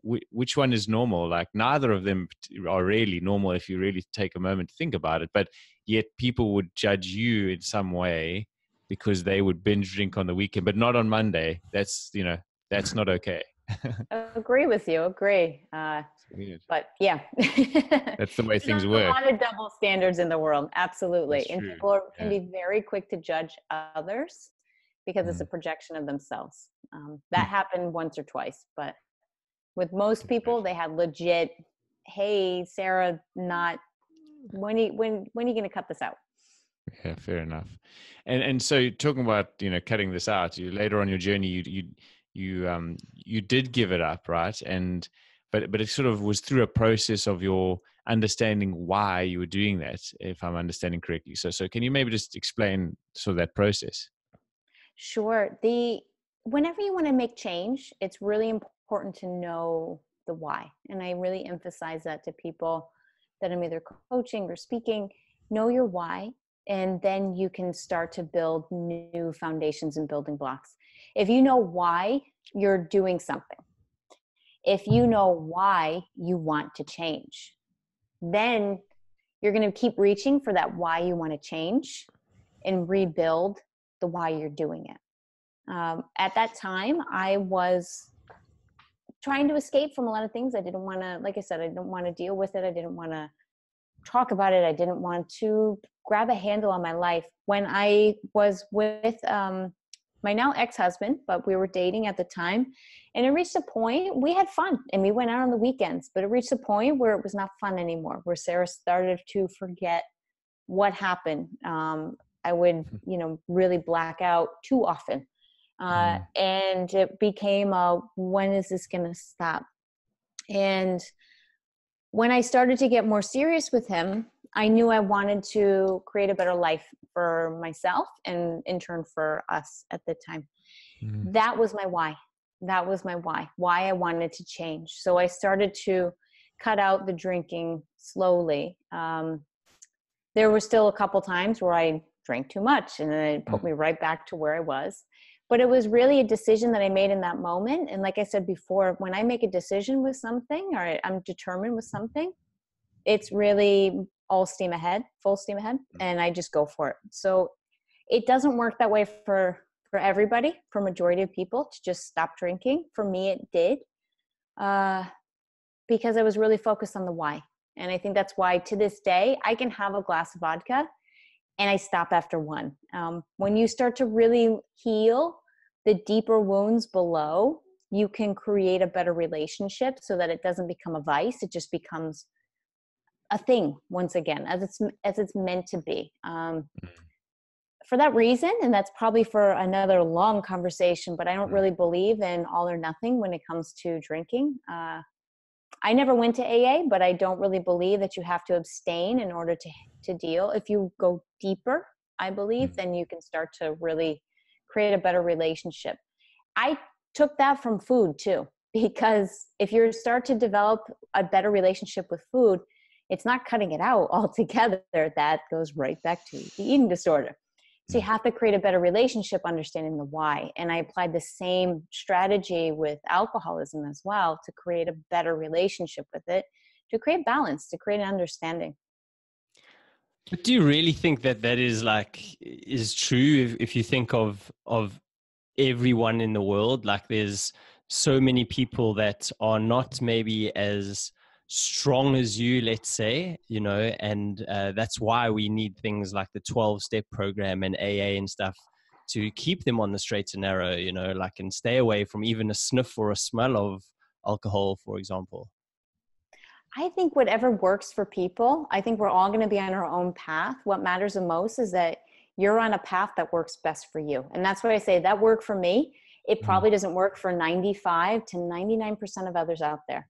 w- which one is normal? Like, neither of them are really normal if you really take a moment to think about it. But yet, people would judge you in some way because they would binge drink on the weekend, but not on Monday. That's you know that's not okay. agree with you. Agree. Uh, but yeah, that's the way things work. A lot of double standards in the world. Absolutely, and people are, can be very quick to judge others because mm. it's a mm. projection of themselves. Um, that mm. happened once or twice, but with most people, they had legit. Hey, Sara, not when you when when are you going to cut this out? Yeah, fair enough. And and so talking about you know cutting this out, you later on your journey, you you you um you did give it up, right? And but but it sort of was through a process of your understanding why you were doing that, if I'm understanding correctly. So so can you maybe just explain sort of that process? Sure. The whenever you want to make change, it's really important to know the why. And I really emphasize that to people that I'm either coaching or speaking. Know your why, and then you can start to build new foundations and building blocks. If you know why you're doing something, if you know why you want to change, then you're going to keep reaching for that why you want to change and rebuild the why you're doing it. Um, at that time, I was trying to escape from a lot of things. I didn't want to, like I said, I didn't want to deal with it. I didn't want to talk about it. I didn't want to grab a handle on my life. When I was with um, my now ex-husband, but we were dating at the time, and it reached a point we had fun and we went out on the weekends, but it reached a point where it was not fun anymore, where Sara started to forget what happened. Um, I would, hmm. you know, really black out too often. Uh, mm. and it became a when is this going to stop? And when I started to get more serious with him, I knew I wanted to create a better life for myself and in turn for us at the time. Mm. That was my why. That was my why, why I wanted to change. So I started to cut out the drinking slowly. Um, there were still a couple times where I drank too much and then it put mm. me right back to where I was but it was really a decision that I made in that moment. And like I said before, when I make a decision with something or I'm determined with something, it's really all steam ahead, full steam ahead, mm. and I just go for it. So it doesn't work that way for for everybody, for majority of people to just stop drinking. For me, it did, uh, because I was really focused on the why. And I think that's why to this day I can have a glass of vodka and I stop after one. Um, when you start to really heal the deeper wounds below, you can create a better relationship so that it doesn't become a vice. It just becomes a thing once again, as it's as it's meant to be. Um, mm. for that reason, and that's probably for another long conversation. But I don't mm. really believe in all or nothing when it comes to drinking. Uh, I never went to AA, but I don't really believe that you have to abstain in order to to deal. If you go deeper, I believe, mm-hmm. then you can start to really create a better relationship. I took that from food too, because if you start to develop a better relationship with food, it's not cutting it out altogether. That goes right back to the eating disorder. So you mm. have to create a better relationship, understanding the why. And I applied the same strategy with alcoholism as well to create a better relationship with it, to create balance, to create an understanding. But do you really think that that is like is true? If, if you think of of everyone in the world, like there's so many people that are not maybe as strong as you, let's say, you know, and uh, that's why we need things like the 12 step program and AA and stuff to keep them on the straight and narrow, you know, like and stay away from even a sniff or a smell of alcohol, for example. I think whatever works for people, I think we're all going to be on our own path. What matters the most is that you're on a path that works best for you. And that's why I say that worked for me. It mm-hmm. probably doesn't work for 95 to 99% of others out there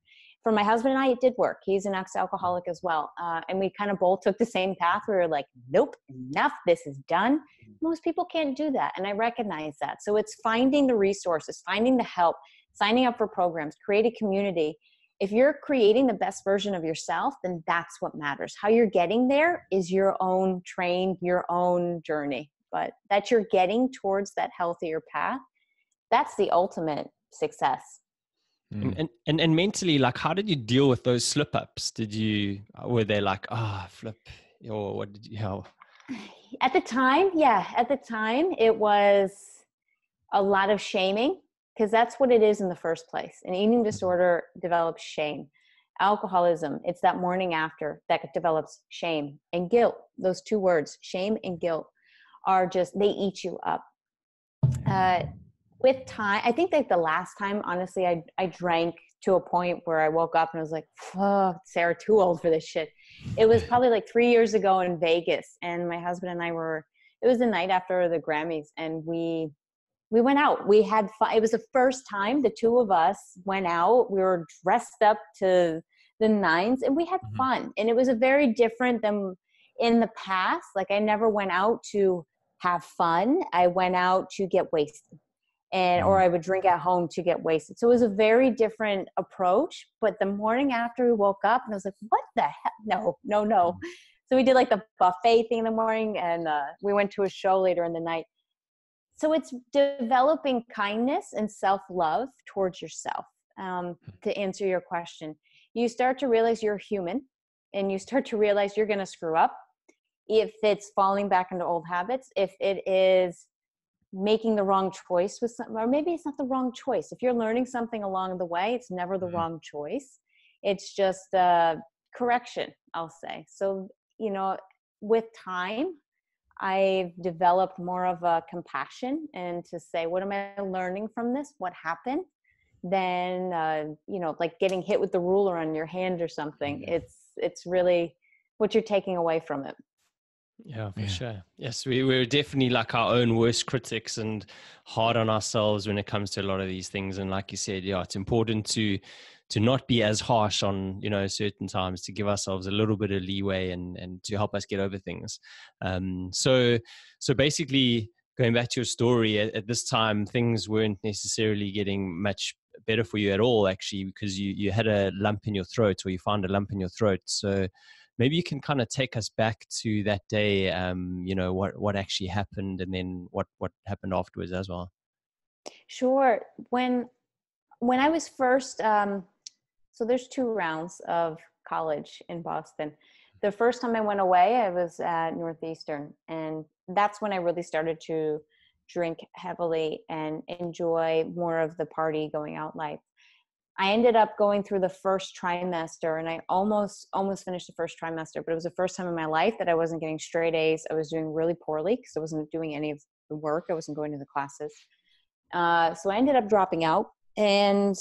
for my husband and I, it did work. He's an ex-alcoholic as well, uh, and we kind of both took the same path. We were like, "Nope, enough. This is done." Most people can't do that, and I recognize that. So it's finding the resources, finding the help, signing up for programs, create a community. If you're creating the best version of yourself, then that's what matters. How you're getting there is your own train, your own journey. But that you're getting towards that healthier path, that's the ultimate success Mm. And, and and mentally, like, how did you deal with those slip ups? Did you were they like, ah, oh, flip, or what did you? How? At the time, yeah, at the time, it was a lot of shaming because that's what it is in the first place. An eating mm-hmm. disorder develops shame. Alcoholism, it's that morning after that develops shame and guilt. Those two words, shame and guilt, are just they eat you up. Uh, with time, I think like the last time, honestly, I I drank to a point where I woke up and I was like, "Fuck, Sara, too old for this shit." It was probably like three years ago in Vegas, and my husband and I were. It was the night after the Grammys, and we we went out. We had fun. It was the first time the two of us went out. We were dressed up to the nines and we had mm-hmm. fun. And it was a very different than in the past. Like I never went out to have fun. I went out to get wasted. And or mm-hmm. I would drink at home to get wasted. So it was a very different approach. But the morning after we woke up and I was like, what the hell? No, no, no. Mm-hmm. So we did like the buffet thing in the morning and uh, we went to a show later in the night so it's developing kindness and self-love towards yourself um, hmm. to answer your question you start to realize you're human and you start to realize you're going to screw up if it's falling back into old habits if it is making the wrong choice with some or maybe it's not the wrong choice if you're learning something along the way it's never the mm-hmm. wrong choice it's just a correction i'll say so you know with time I've developed more of a compassion and to say, what am I learning from this? What happened? Than uh, you know, like getting hit with the ruler on your hand or something. Mm-hmm. It's it's really what you're taking away from it. Yeah, for yeah. sure. Yes, we, we're definitely like our own worst critics and hard on ourselves when it comes to a lot of these things. And like you said, yeah, it's important to to not be as harsh on you know certain times to give ourselves a little bit of leeway and and to help us get over things um so so basically going back to your story at, at this time things weren't necessarily getting much better for you at all actually because you you had a lump in your throat or you found a lump in your throat so maybe you can kind of take us back to that day um you know what what actually happened and then what what happened afterwards as well sure when when i was first um so there's two rounds of college in Boston. The first time I went away, I was at Northeastern, and that's when I really started to drink heavily and enjoy more of the party going out life. I ended up going through the first trimester and I almost almost finished the first trimester, but it was the first time in my life that I wasn't getting straight A's. I was doing really poorly because I wasn't doing any of the work. I wasn't going to the classes. Uh, so I ended up dropping out and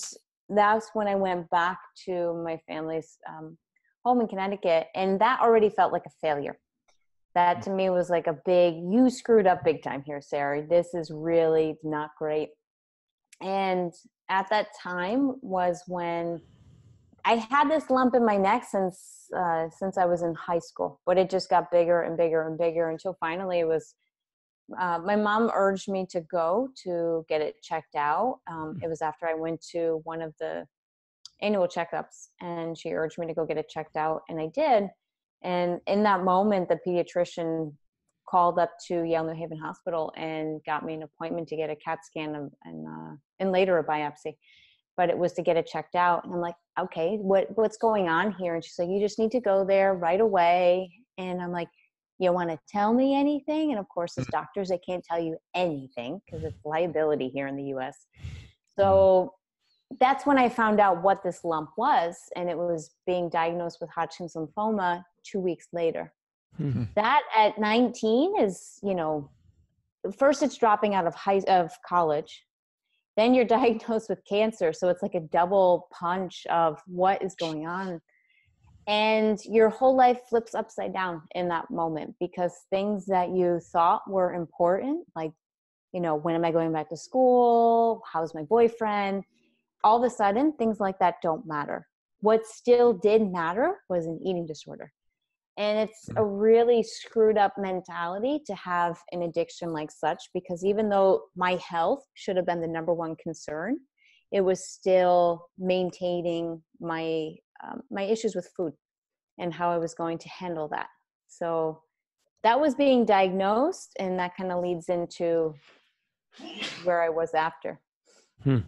that's when I went back to my family's um, home in Connecticut, and that already felt like a failure. That to me was like a big, you screwed up big time here, Sara. This is really not great. And at that time was when I had this lump in my neck since uh, since I was in high school, but it just got bigger and bigger and bigger until finally it was uh, my mom urged me to go to get it checked out. Um, it was after I went to one of the annual checkups, and she urged me to go get it checked out, and I did. And in that moment, the pediatrician called up to Yale New Haven Hospital and got me an appointment to get a CAT scan of, and uh, and later a biopsy. But it was to get it checked out, and I'm like, okay, what what's going on here? And she's like, you just need to go there right away. And I'm like, you want to tell me anything and of course as mm-hmm. doctors they can't tell you anything because it's liability here in the us so that's when i found out what this lump was and it was being diagnosed with hodgkin's lymphoma two weeks later mm-hmm. that at 19 is you know first it's dropping out of high of college then you're diagnosed with cancer so it's like a double punch of what is going on. And your whole life flips upside down in that moment because things that you thought were important like you know when am i going back to school? How's my boyfriend? All of a sudden things like that don't matter. What still did matter was an eating disorder and it's a mm. really screwed up mentality to have an addiction like such because even though my health should have been the number one concern it was still maintaining my um, my issues with food and how I was going to handle that. So that was being diagnosed, and that kind of leads into where I was after. Hmm.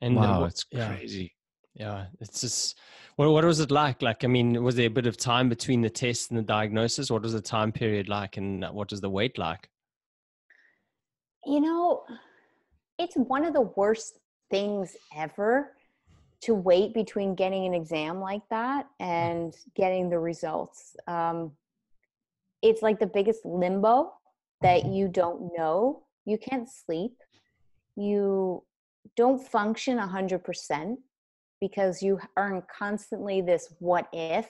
And wow, it's crazy. Yeah, it's just what what was it like? Like, I mean, was there a bit of time between the test and the diagnosis? What was the time period like, and what was the weight like? You know, it's one of the worst things ever to wait between getting an exam like that and getting the results. Um, it's like the biggest limbo that you don't know. You can't sleep. You don't function 100% because you are in constantly this what if.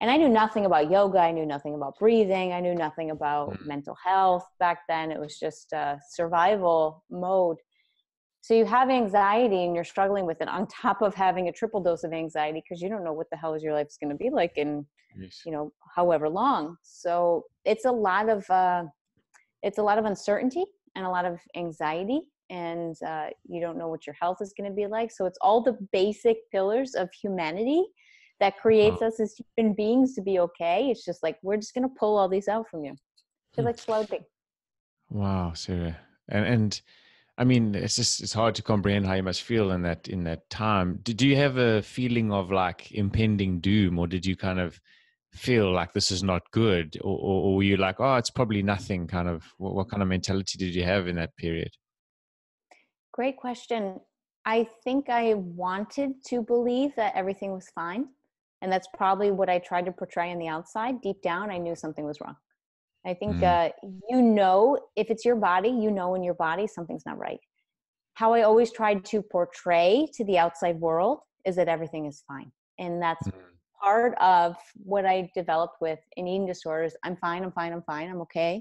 And I knew nothing about yoga. I knew nothing about breathing. I knew nothing about mm. mental health back then. It was just a survival mode So you have anxiety and you're struggling with it on top of having a triple dose of anxiety because you don't know what the hell is your life's going to be like in yes. you know however long. So it's a lot of uh, it's a lot of uncertainty and a lot of anxiety and uh, you don't know what your health is going to be like. So it's all the basic pillars of humanity that creates wow. us as human beings to be okay. It's just like we're just going to pull all these out from you. It's hmm. like floating. Wow, Sara. And and I mean, it's just it's hard to comprehend how you must feel in that in that time. Did you have a feeling of like impending doom, or did you kind of feel like this is not good, or, or, or were you like, oh, it's probably nothing? Kind of, what, what kind of mentality did you have in that period? Great question. I think I wanted to believe that everything was fine, and that's probably what I tried to portray on the outside. Deep down, I knew something was wrong. I think mm. uh, you know if it's your body, you know in your body something's not right. How I always tried to portray to the outside world is that everything is fine, and that's mm. part of what I developed with in eating disorders. I'm fine. I'm fine. I'm fine. I'm okay,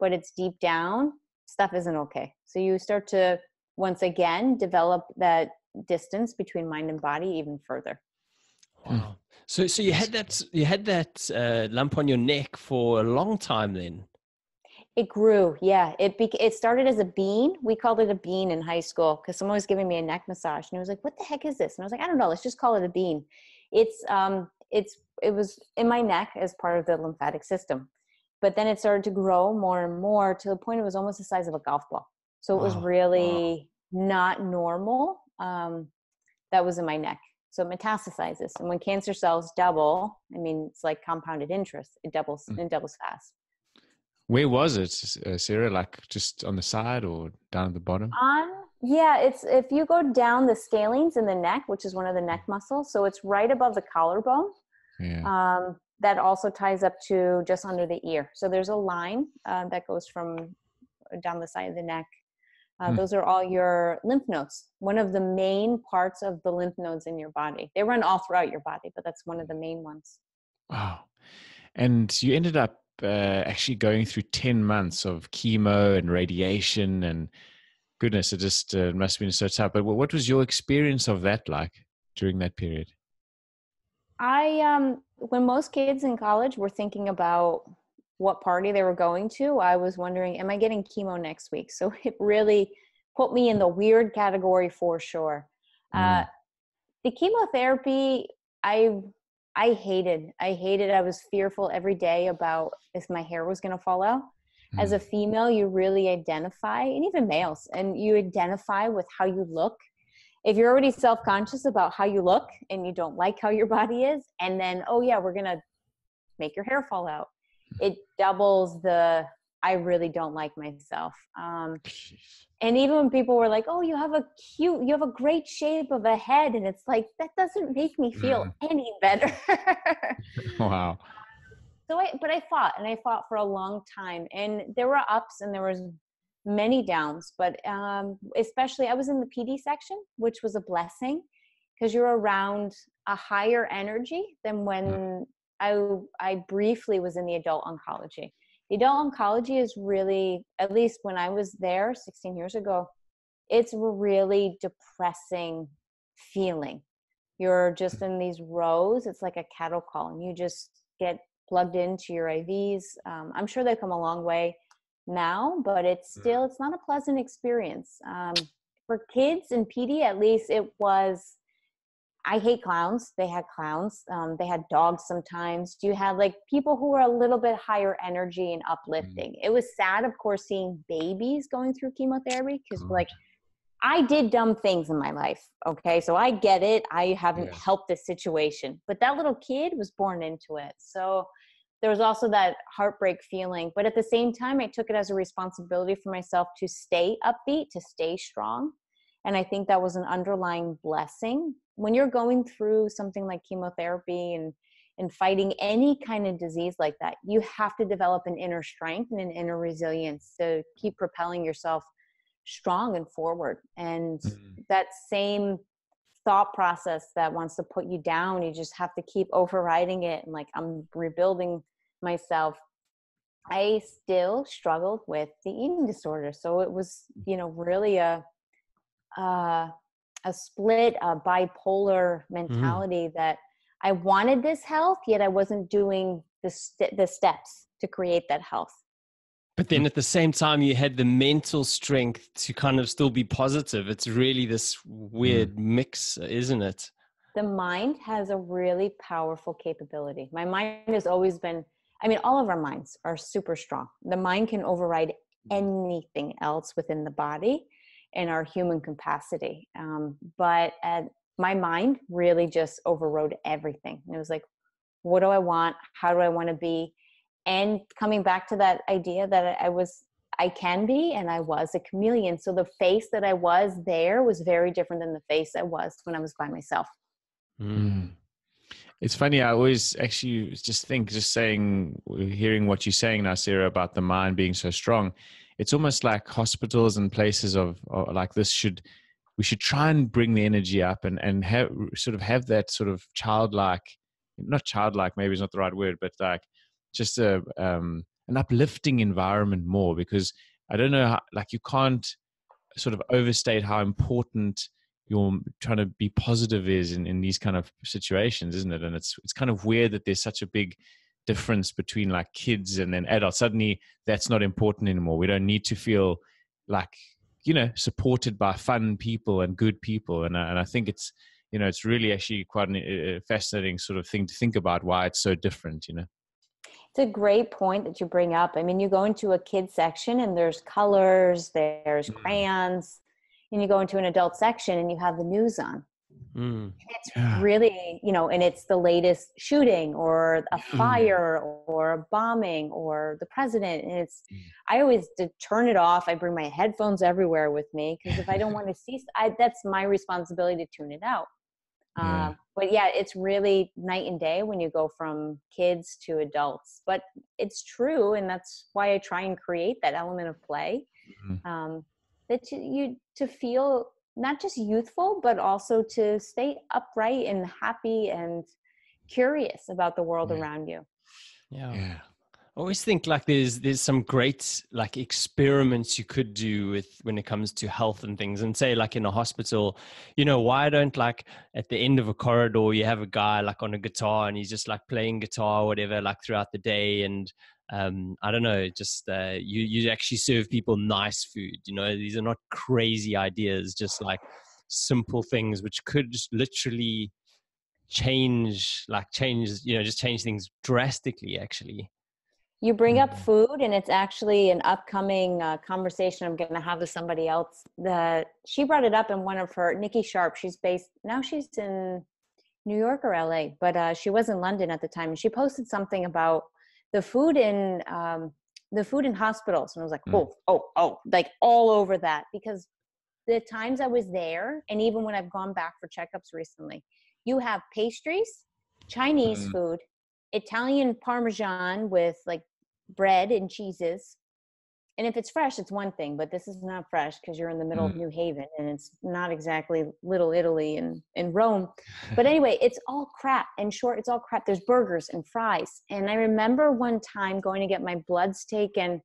but it's deep down stuff isn't okay. So you start to once again develop that distance between mind and body even further. Wow. So, so you had that you had that uh, lump on your neck for a long time then. It grew, yeah. It be- it started as a bean. We called it a bean in high school because someone was giving me a neck massage, and it was like, "What the heck is this?" And I was like, "I don't know. Let's just call it a bean." It's um, it's it was in my neck as part of the lymphatic system, but then it started to grow more and more to the point it was almost the size of a golf ball. So it was really not normal. Um, that was in my neck. So it metastasizes. And when cancer cells double, I mean, it's like compounded interest. It doubles mm. and doubles fast. Where was it, uh, Sara? Like just on the side or down at the bottom? On, yeah, it's if you go down the scalenes in the neck, which is one of the neck muscles. So it's right above the collarbone. Yeah. Um, that also ties up to just under the ear. So there's a line uh, that goes from down the side of the neck uh, mm. Those are all your lymph nodes, one of the main parts of the lymph nodes in your body. They run all throughout your body, but that's one of the main ones. Wow. And you ended up uh, actually going through 10 months of chemo and radiation and goodness, it just uh, must have been so tough. But what was your experience of that like during that period? I, um, when most kids in college were thinking about what party they were going to, I was wondering, am I getting chemo next week? So it really put me in the weird category for sure. Uh, mm. Uh, the chemotherapy, I I hated. I hated. I was fearful every day about if my hair was going to fall out. Mm. As a mm. female, you really identify, and even males, and you identify with how you look. If you're already self conscious about how you look and you don't like how your body is, and then, oh yeah, we're going to make your hair fall out it doubles the I really don't like myself. Um, and even when people were like, "Oh, you have a cute, you have a great shape of a head," and it's like that doesn't make me feel mm. any better. wow. So I, but I fought, and I fought for a long time, and there were ups and there was many downs, but um, especially I was in the PD section, which was a blessing because you're around a higher energy than when mm. I I briefly was in the adult oncology. The adult oncology is really, at least when I was there 16 years ago, it's a really depressing feeling. You're just in these rows. It's like a cattle call, and you just get plugged into your IVs. Um, I'm sure they've come a long way now, but it's mm. still it's not a pleasant experience. Um, for kids in PD, at least, it was I hate clowns. They had clowns. Um, they had dogs sometimes. Do you had like people who were a little bit higher energy and mm. uplifting. Mm. It was sad, of course, seeing babies going through chemotherapy because, like, I did dumb things in my life. Okay. So I get it. I haven't yeah. helped this situation. But that little kid was born into it. So there was also that heartbreak feeling. But at the same time, I took it as a responsibility for myself to stay upbeat, to stay strong. And I think that was an underlying blessing when you're going through something like chemotherapy and and fighting any kind of disease like that you have to develop an inner strength and an inner resilience to keep propelling yourself strong and forward and mm-hmm. that same thought process that wants to put you down you just have to keep overriding it and like i'm rebuilding myself i still struggled with the eating disorder so it was you know really a uh, a split, a bipolar mm-hmm. mentality mm. that I wanted this health, yet I wasn't doing the st- the steps to create that health. But then at the same time, you had the mental strength to kind of still be positive. It's really this weird mm. mix, isn't it? The mind has a really powerful capability. My mind has always been, I mean, all of our minds are super strong. The mind can override anything else within the body and our human capacity. Um, but at, my mind really just overrode everything. It was like, what do I want? How do I want to be? And coming back to that idea that I was, I can be, and I was a chameleon. So the face that I was there was very different than the face I was when I was by myself. Mm. It's funny. I always actually just think, just saying, hearing what you're saying now, Sara, about the mind being so strong it's almost like hospitals and places of, like this should we should try and bring the energy up and and have sort of have that sort of childlike not childlike maybe is not the right word but like just a um an uplifting environment more because i don't know how, like you can't sort of overstate how important you're trying to be positive is in, in these kind of situations isn't it? And it's it's kind of weird that there's such a big difference between like kids and then adults. Suddenly that's not important anymore. We don't need to feel like you know supported by fun people and good people. And, uh, and i think it's you know it's really actually quite a uh, uh, fascinating sort of thing to think about why it's so different you know? It's a great point that you bring up. I mean you go into a kid section and there's colors there's mm. crayons and you go into an adult section and you have the news on Mm. It's yeah. really, you know, and it's the latest shooting or a mm. fire or a bombing or the president. And it's, mm. I always to turn it off. I bring my headphones everywhere with me because if I don't want to see, I, that's my responsibility to tune it out. Yeah. Uh, but yeah, it's really night and day when you go from kids to adults. But it's true, and that's why I try and create that element of play. Mm-hmm. Um, that you, you to feel not just youthful, but also to stay upright and happy and curious about the world yeah. around you. Yeah. yeah. I always think like there's there's some great like experiments you could do with when it comes to health and things and say like in a hospital you know why don't like at the end of a corridor you have a guy like on a guitar and he's just like playing guitar or whatever like throughout the day and um, I don't know, just uh, you you actually serve people nice food. You know, these are not crazy ideas, just like simple things which could just literally change, like change, you know, just change things drastically. Actually, you bring up mm. food, and it's actually an upcoming uh, conversation I'm going to have with somebody else. That she brought it up in one of her Nikki Sharp. She's based now. She's in New York or LA, but uh, she was in London at the time, and she posted something about the food in um, the food in hospitals and i was like mm. oh oh oh like all over that because the times i was there and even when i've gone back for checkups recently you have pastries chinese mm. food italian parmesan with like bread and cheeses and if it's fresh it's one thing but this is not fresh because you're in the middle mm. of new haven and it's not exactly little italy and in rome. But anyway it's all crap and short it's all crap. There's burgers and fries. And i remember one time going to get my bloods taken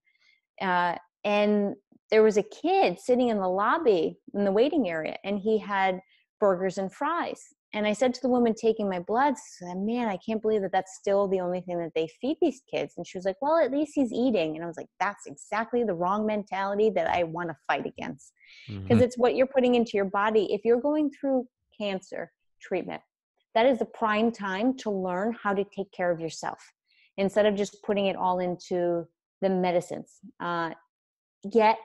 uh, and there was a kid sitting in the lobby in the waiting area and he had burgers and fries and I said to the woman taking my blood, man, I can't believe that that's still the only thing that they feed these kids. And she was like, well, at least he's eating. And I was like, that's exactly the wrong mentality that I want to fight against. Because mm-hmm. it's what you're putting into your body. If you're going through cancer treatment, that is the prime time to learn how to take care of yourself instead of just putting it all into the medicines. Uh, get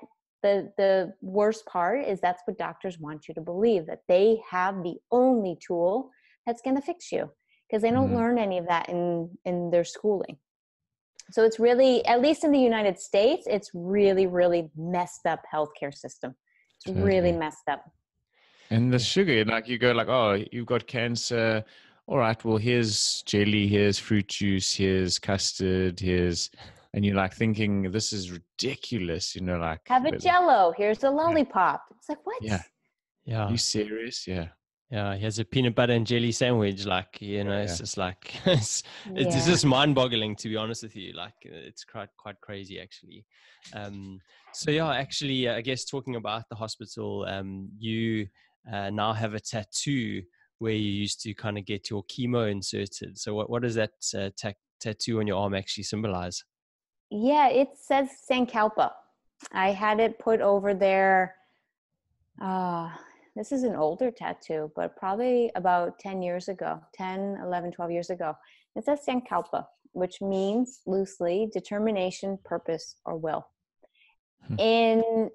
the the worst part is that's what doctors want you to believe that they have the only tool that's going to fix you because they don't mm-hmm. learn any of that in in their schooling so it's really at least in the united states it's really really messed up healthcare system it's totally. really messed up and the sugar like you go like oh you've got cancer all right well here's jelly here's fruit juice here's custard here's and you're like thinking this is ridiculous you know like have a jello here's a lollipop yeah. it's like what yeah yeah are you serious yeah Yeah, he has a peanut butter and jelly sandwich. Like, you know, it's just like it's, yeah. it's just mind-boggling to be honest with you. Like, it's quite quite crazy actually. Um, so yeah, actually, I guess talking about the hospital, um, you uh, now have a tattoo where you used to kind of get your chemo inserted. So, what what does that uh, ta- tattoo on your arm actually symbolize? Yeah, it says Sankalpa. I had it put over there. Uh, this is an older tattoo, but probably about 10 years ago, 10, 11, 12 years ago. It says Sankalpa, which means loosely determination, purpose, or will. Hmm. In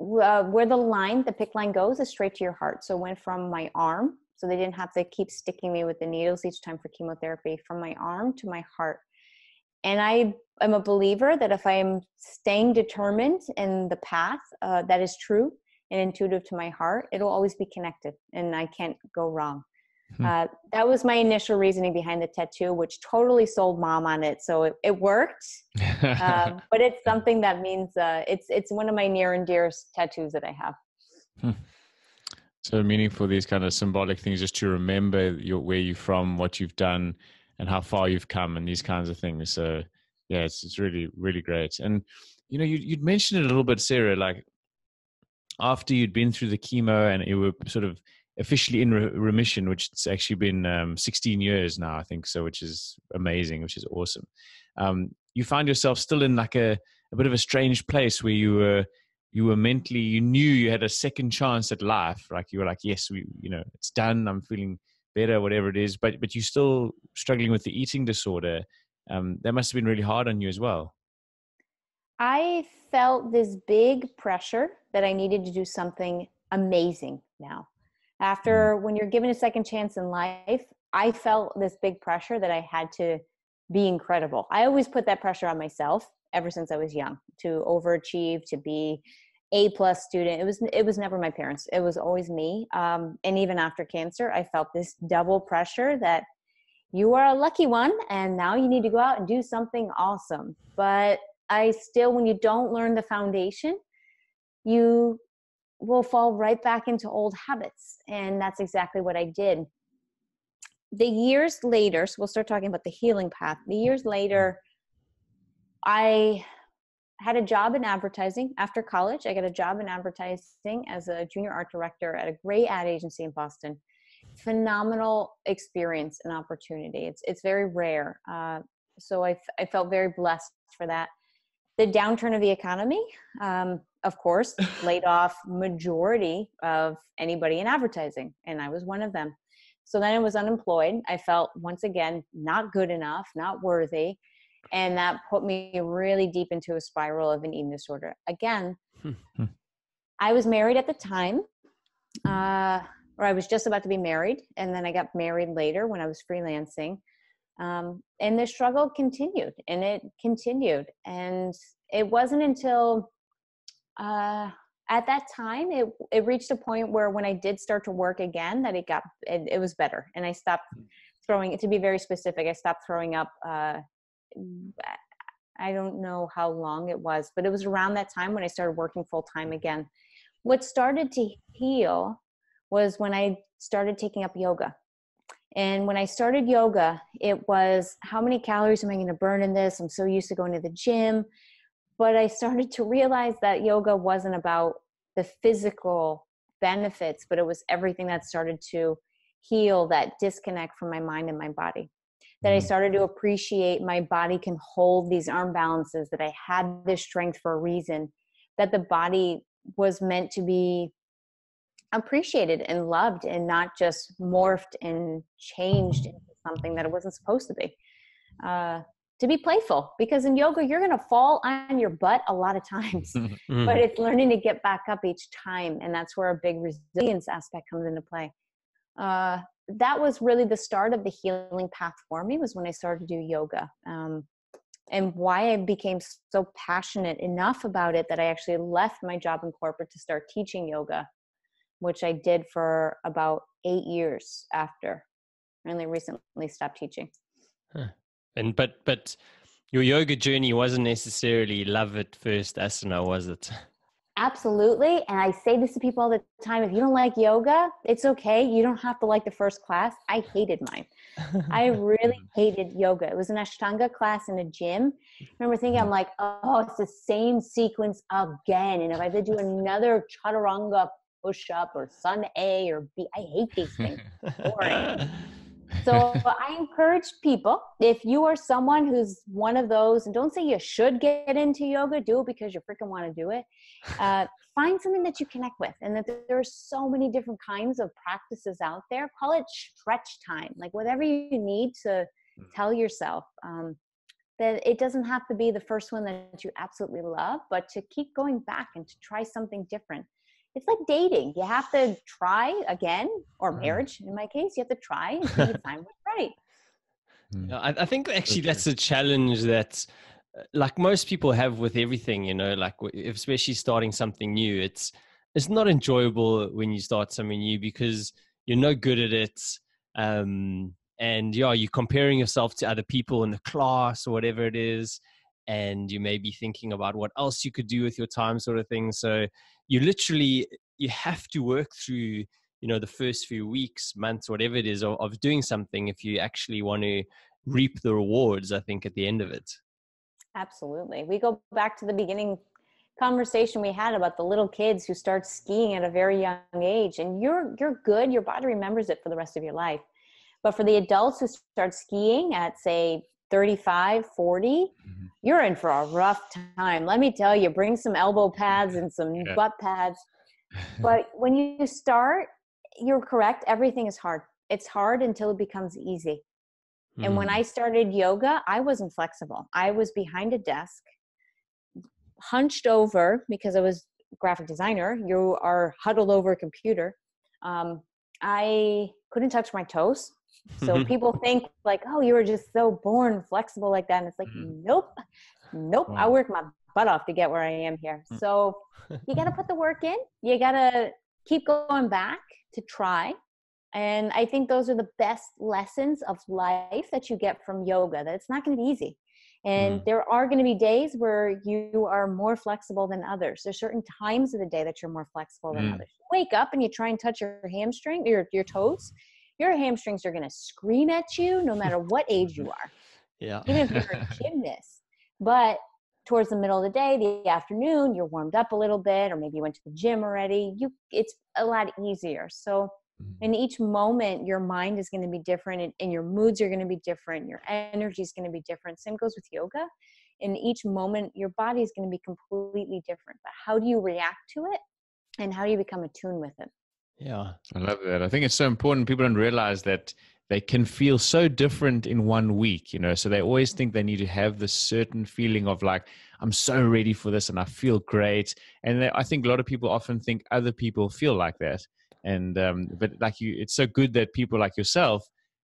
uh, where the line, the PICC line goes, is straight to your heart. So it went from my arm, so they didn't have to keep sticking me with the needles each time for chemotherapy, from my arm to my heart. And I am a believer that if I am staying determined in the path uh, that is true and intuitive to my heart, it'll always be connected and I can't go wrong. Hmm. Uh, that was my initial reasoning behind the tattoo, which totally sold mom on it. So it, it worked, um, but it's something that means uh, it's it's one of my near and dearest tattoos that I have. Hmm. So meaningful, these kind of symbolic things, just to remember your, where you're from, what you've done, and how far you've come, and these kinds of things. So yeah, it's it's really really great. And you know, you you'd mentioned it a little bit, Sara, like after you'd been through the chemo and you were sort of officially in re- remission, which it's actually been um, 16 years now, I think so, which is amazing, which is awesome. Um, you find yourself still in like a, a bit of a strange place where you were you were mentally you knew you had a second chance at life like you were like yes we you know it's done i'm feeling better whatever it is but but you're still struggling with the eating disorder um, that must have been really hard on you as well. I felt this big pressure that i needed to do something amazing now. After mm. when you're given a second chance in life i felt this big pressure that i had to be incredible. I always put that pressure on myself ever since i was young to overachieve to be a plus student it was it was never my parents it was always me um, and even after cancer i felt this double pressure that you are a lucky one and now you need to go out and do something awesome but i still when you don't learn the foundation you will fall right back into old habits. And that's exactly what I did. The years later, so we'll start talking about the healing path. The years later, I had a job in advertising after college. I got a job in advertising as a junior art director at a great ad agency in Boston. Phenomenal experience and opportunity. It's it's very rare. Uh, so I, I felt very blessed for that. The downturn of the economy, um, of course, laid off majority of anybody in advertising, and I was one of them. So then I was unemployed. I felt once again not good enough, not worthy, and that put me really deep into a spiral of an eating disorder. Again, hmm. I was married at the time, uh, or I was just about to be married, and then I got married later when I was freelancing. Um, and the struggle continued, and it continued, and it wasn't until uh, at that time it, it reached a point where when i did start to work again that it got it, it was better and i stopped hmm. throwing to be very specific i stopped throwing up uh, i don't know how long it was but it was around that time when i started working full time again what started to heal was when i started taking up yoga and when I started yoga, it was how many calories am I going to burn in this? I'm so used to going to the gym but I started to realize that yoga wasn't about the physical benefits, but it was everything that started to heal that disconnect from my mind and my body. That I mm-hmm. started to appreciate my body can hold these arm balances, that I had this strength for a reason, that the body was meant to be appreciated and loved and not just morphed and changed into something that it wasn't supposed to be. Uh, to be playful because in yoga you're going to fall on your butt a lot of times mm-hmm. but it's learning to get back up each time and that's where a big resilience aspect comes into play uh, that was really the start of the healing path for me was when i started to do yoga um, and why i became so passionate enough about it that i actually left my job in corporate to start teaching yoga which i did for about eight years after i only recently stopped teaching huh. And but but your yoga journey wasn't necessarily love at first asana, was it? Absolutely. And I say this to people all the time if you don't like yoga, it's okay. You don't have to like the first class. I hated mine. I really hated yoga. It was an Ashtanga class in a gym. I remember thinking, I'm mm-hmm. like, oh, it's the same sequence again. And if I had to do another chaturanga push up or sun A or B, I hate these things. Boring. so I encourage people if you are someone who's one of those, and don't say you should get into yoga, do it because you freaking want to do it. Uh, find something that you connect with, and that there are so many different kinds of practices out there. Call it stretch time, like whatever you need to hmm. tell yourself. Um, that it doesn't have to be the first one that you absolutely love, but to keep going back and to try something different it's like dating. You have to try again, or marriage in my case. You have to try until you find what's right. Hmm. I, I think actually that's a challenge that, uh, like most people have with everything, you know, like especially starting something new. It's it's not enjoyable when you start something new because you're no good at it. Um, and yeah, you're comparing yourself to other people in the class or whatever it is and you may be thinking about what else you could do with your time sort of thing. So you literally you have to work through you know the first few weeks months whatever it is of, of doing something if you actually want to reap the rewards i think at the end of it. Absolutely. We go back to the beginning conversation we had about the little kids who start skiing at a very young age and you're you're good. Your body remembers it for the rest of your life. But for the adults who start skiing at say 35, 40, mm-hmm. you're in for a rough time. Let me tell you, bring some elbow pads and some yeah. butt pads. But when you start, you're correct. Everything is hard. It's hard until it becomes easy. Mm. And when mm. I started yoga, I wasn't flexible. I was behind a desk, hunched over because I was graphic designer. You are huddled over a computer. Um, I couldn't touch my toes. So people think like, oh, you were just so born flexible like that. And it's like, mm-hmm. nope, nope. Wow. I work my butt off to get where I am here. Mm. So you got to put the work in. You got to keep going back to try. And I think those are the best lessons of life that you get from yoga. That it's not going to be easy. And mm. there are going to be days where you are more flexible than others. There's certain times of the day that you're more flexible than mm. others. You wake up and you try and touch your hamstring, your your toes, your hamstrings are going to scream at you no matter what age you are. Yeah. Even if you're a gymnast. But towards the middle of the day, the afternoon, you're warmed up a little bit, or maybe you went to the gym already. You, it's a lot easier. So, mm-hmm. in each moment, your mind is going to be different, and, and your moods are going to be different. Your energy is going to be different. Same goes with yoga. In each moment, your body is going to be completely different. But how do you react to it, and how do you become attuned with it? Yeah. I love that. I think it's so important. People don't realize that they can feel so different in one week, you know. So they always think they need to have this certain feeling of like, I'm so ready for this and I feel great. And they, I think a lot of people often think other people feel like that. And, um, but like you, it's so good that people like yourself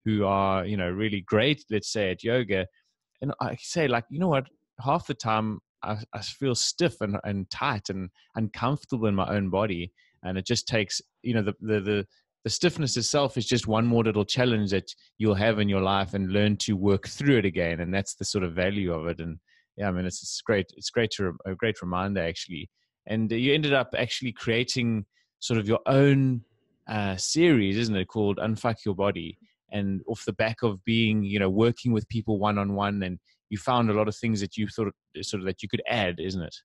who are, you know, really great, let's say at yoga, and I say, like, you know what, half the time I, I feel stiff and, and tight and uncomfortable in my own body and it just takes you know the the the, the stiffness itself is just one more little challenge that you'll have in your life and learn to work through it again and that's the sort of value of it. And yeah i mean it's, it's great it's great to a great reminder actually. And you ended up actually creating sort of your own uh, series isn't it called unfuck your body? And off the back of being you know working with people one on one and you found a lot of things that you thought sort of that you could add isn't it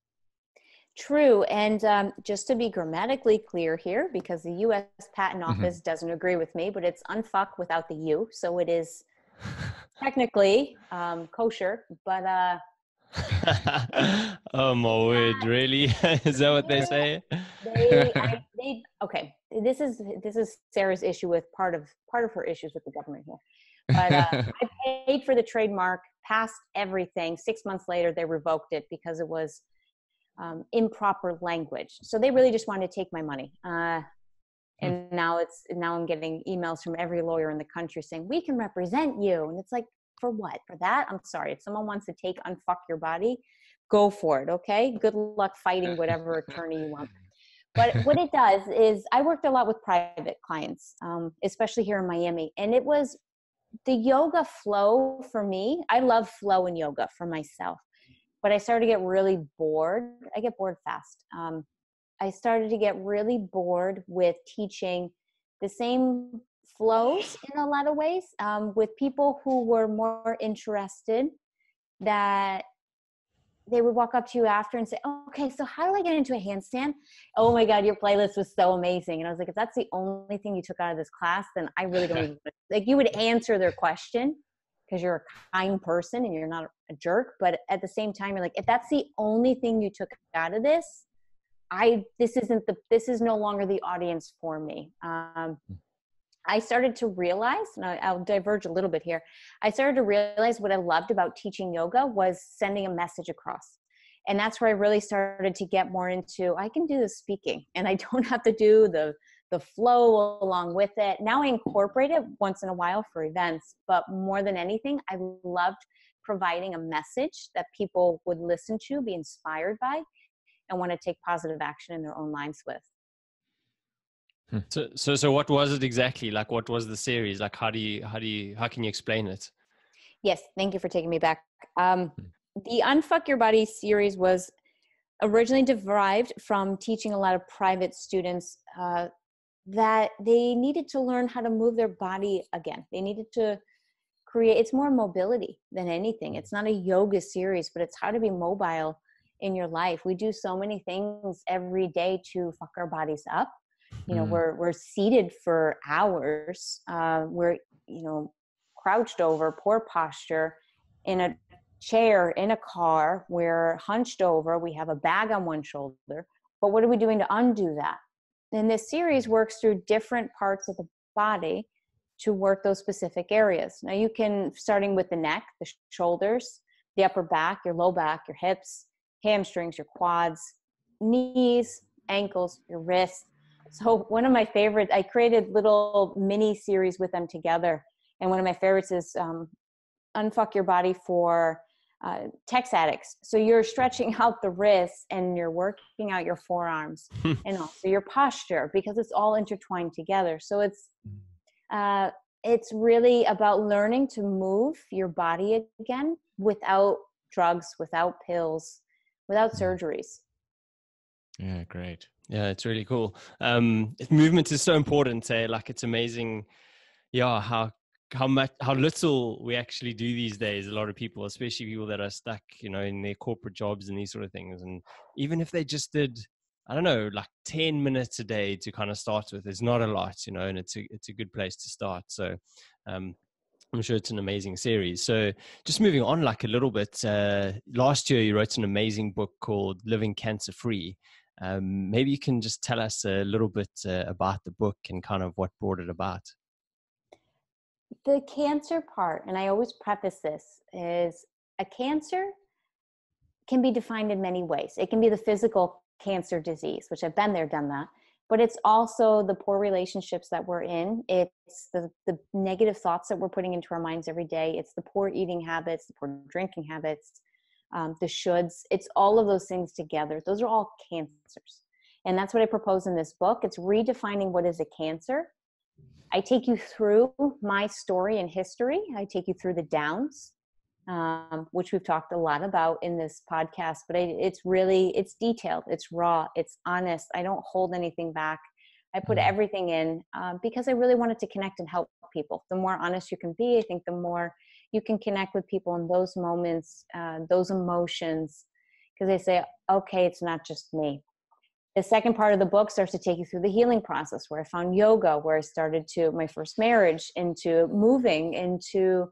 True. And um, just to be grammatically clear here, because the US Patent mm-hmm. Office mm-hmm. doesn't agree with me, but it's unfuck without the U. So it is technically um, kosher, but. Uh, oh my word! Really? is that what they say? they, I, they, okay. This is this is Sara's issue with part of part of her issues with the government here. But uh, I paid for the trademark, passed everything. Six months later, they revoked it because it was um, improper language. So they really just wanted to take my money. Uh, hmm. and now it's now I'm getting emails from every lawyer in the country saying we can represent you, and it's like for what? For that? I'm sorry. If someone wants to take unfuck your body, go for it. Okay. Good luck fighting whatever attorney you want. But what it does is I worked a lot with private clients, um, especially here in Miami, and it was the yoga flow for me. I love flow in yoga for myself but I started to get really bored. I get bored fast. Um, I started to get really bored with teaching the same flows in a lot of ways um, with people who were more interested that they would walk up to you after and say, okay, so how do I get into a handstand? Oh my God, your playlist was so amazing. And I was like, if that's the only thing you took out of this class, then I really don't even, like you would answer their question because you're a kind person and you're not a jerk. But at the same time, you're like, if that's the only thing you took out of this, I, this isn't the, this is no longer the audience for me. Um, hmm. I started to realize, and I'll diverge a little bit here. I started to realize what I loved about teaching yoga was sending a message across. And that's where I really started to get more into I can do the speaking and I don't have to do the the flow along with it. Now I incorporate it once in a while for events, but more than anything, I loved providing a message that people would listen to, be inspired by, and want to take positive action in their own lives with. Hmm. So, so, so, what was it exactly? Like, what was the series? Like, how do you, how do you, how can you explain it? Yes, thank you for taking me back. Um, hmm. the Unfuck Your Body series was originally derived from teaching a lot of private students uh, that they needed to learn how to move their body again. They needed to create. It's more mobility than anything. It's not a yoga series, but it's how to be mobile in your life. We do so many things every day to fuck our bodies up you know mm. we're we're seated for hours uh, we're you know crouched over poor posture in a chair in a car we're hunched over we have a bag on one shoulder but what are we doing to undo that and this series works through different parts of the body to work those specific areas. Now you can starting with the neck the shoulders the upper back your low back your hips hamstrings your quads knees ankles your wrists. So one of my favorites, I created little mini series with them together, and one of my favorites is um, "Unfuck Your Body" for uh, text addicts. So you're stretching out the wrists and you're working out your forearms and also your posture because it's all intertwined together. So it's uh, it's really about learning to move your body again without drugs, without pills, without mm. surgeries. Yeah, great. Yeah, it's really cool. Um, movement is so important. Eh? Like it's amazing. Yeah, how how much how little we actually do these days. A lot of people, especially people that are stuck, you know, in their corporate jobs and these sort of things. And even if they just did, I don't know, like ten minutes a day to kind of start with, it's not a lot, you know, and it's a it's a good place to start. So. Um, I'm sure it's an amazing series. So, just moving on, like a little bit. Uh, last year, you wrote an amazing book called "Living Cancer Free," Um, maybe you can just tell us a little bit uh, about the book and kind of what brought it about. The cancer part, and I always preface this, is a cancer can be defined in many ways. It can be the physical cancer disease, which I've been there, done that, but it's also the poor relationships that we're in. It's the, the negative thoughts that we're putting into our minds every day. It's the poor eating habits, the poor drinking habits, um, the shoulds. It's all of those things together. Those are all cancers. And that's what I propose in this book. It's redefining what is a cancer. I take you through my story and history. I take you through the downs, um, which we've talked a lot about in this podcast. But I, it's really it's detailed, it's raw, it's honest. I don't hold anything back. I put mm-hmm. everything in uh, because I really wanted to connect and help people. The more honest you can be, I think the more you can connect with people in those moments, uh, those emotions, because they say, okay, it's not just me. The second part of the book starts to take you through the healing process where I found yoga, where I started to my first marriage, into moving, into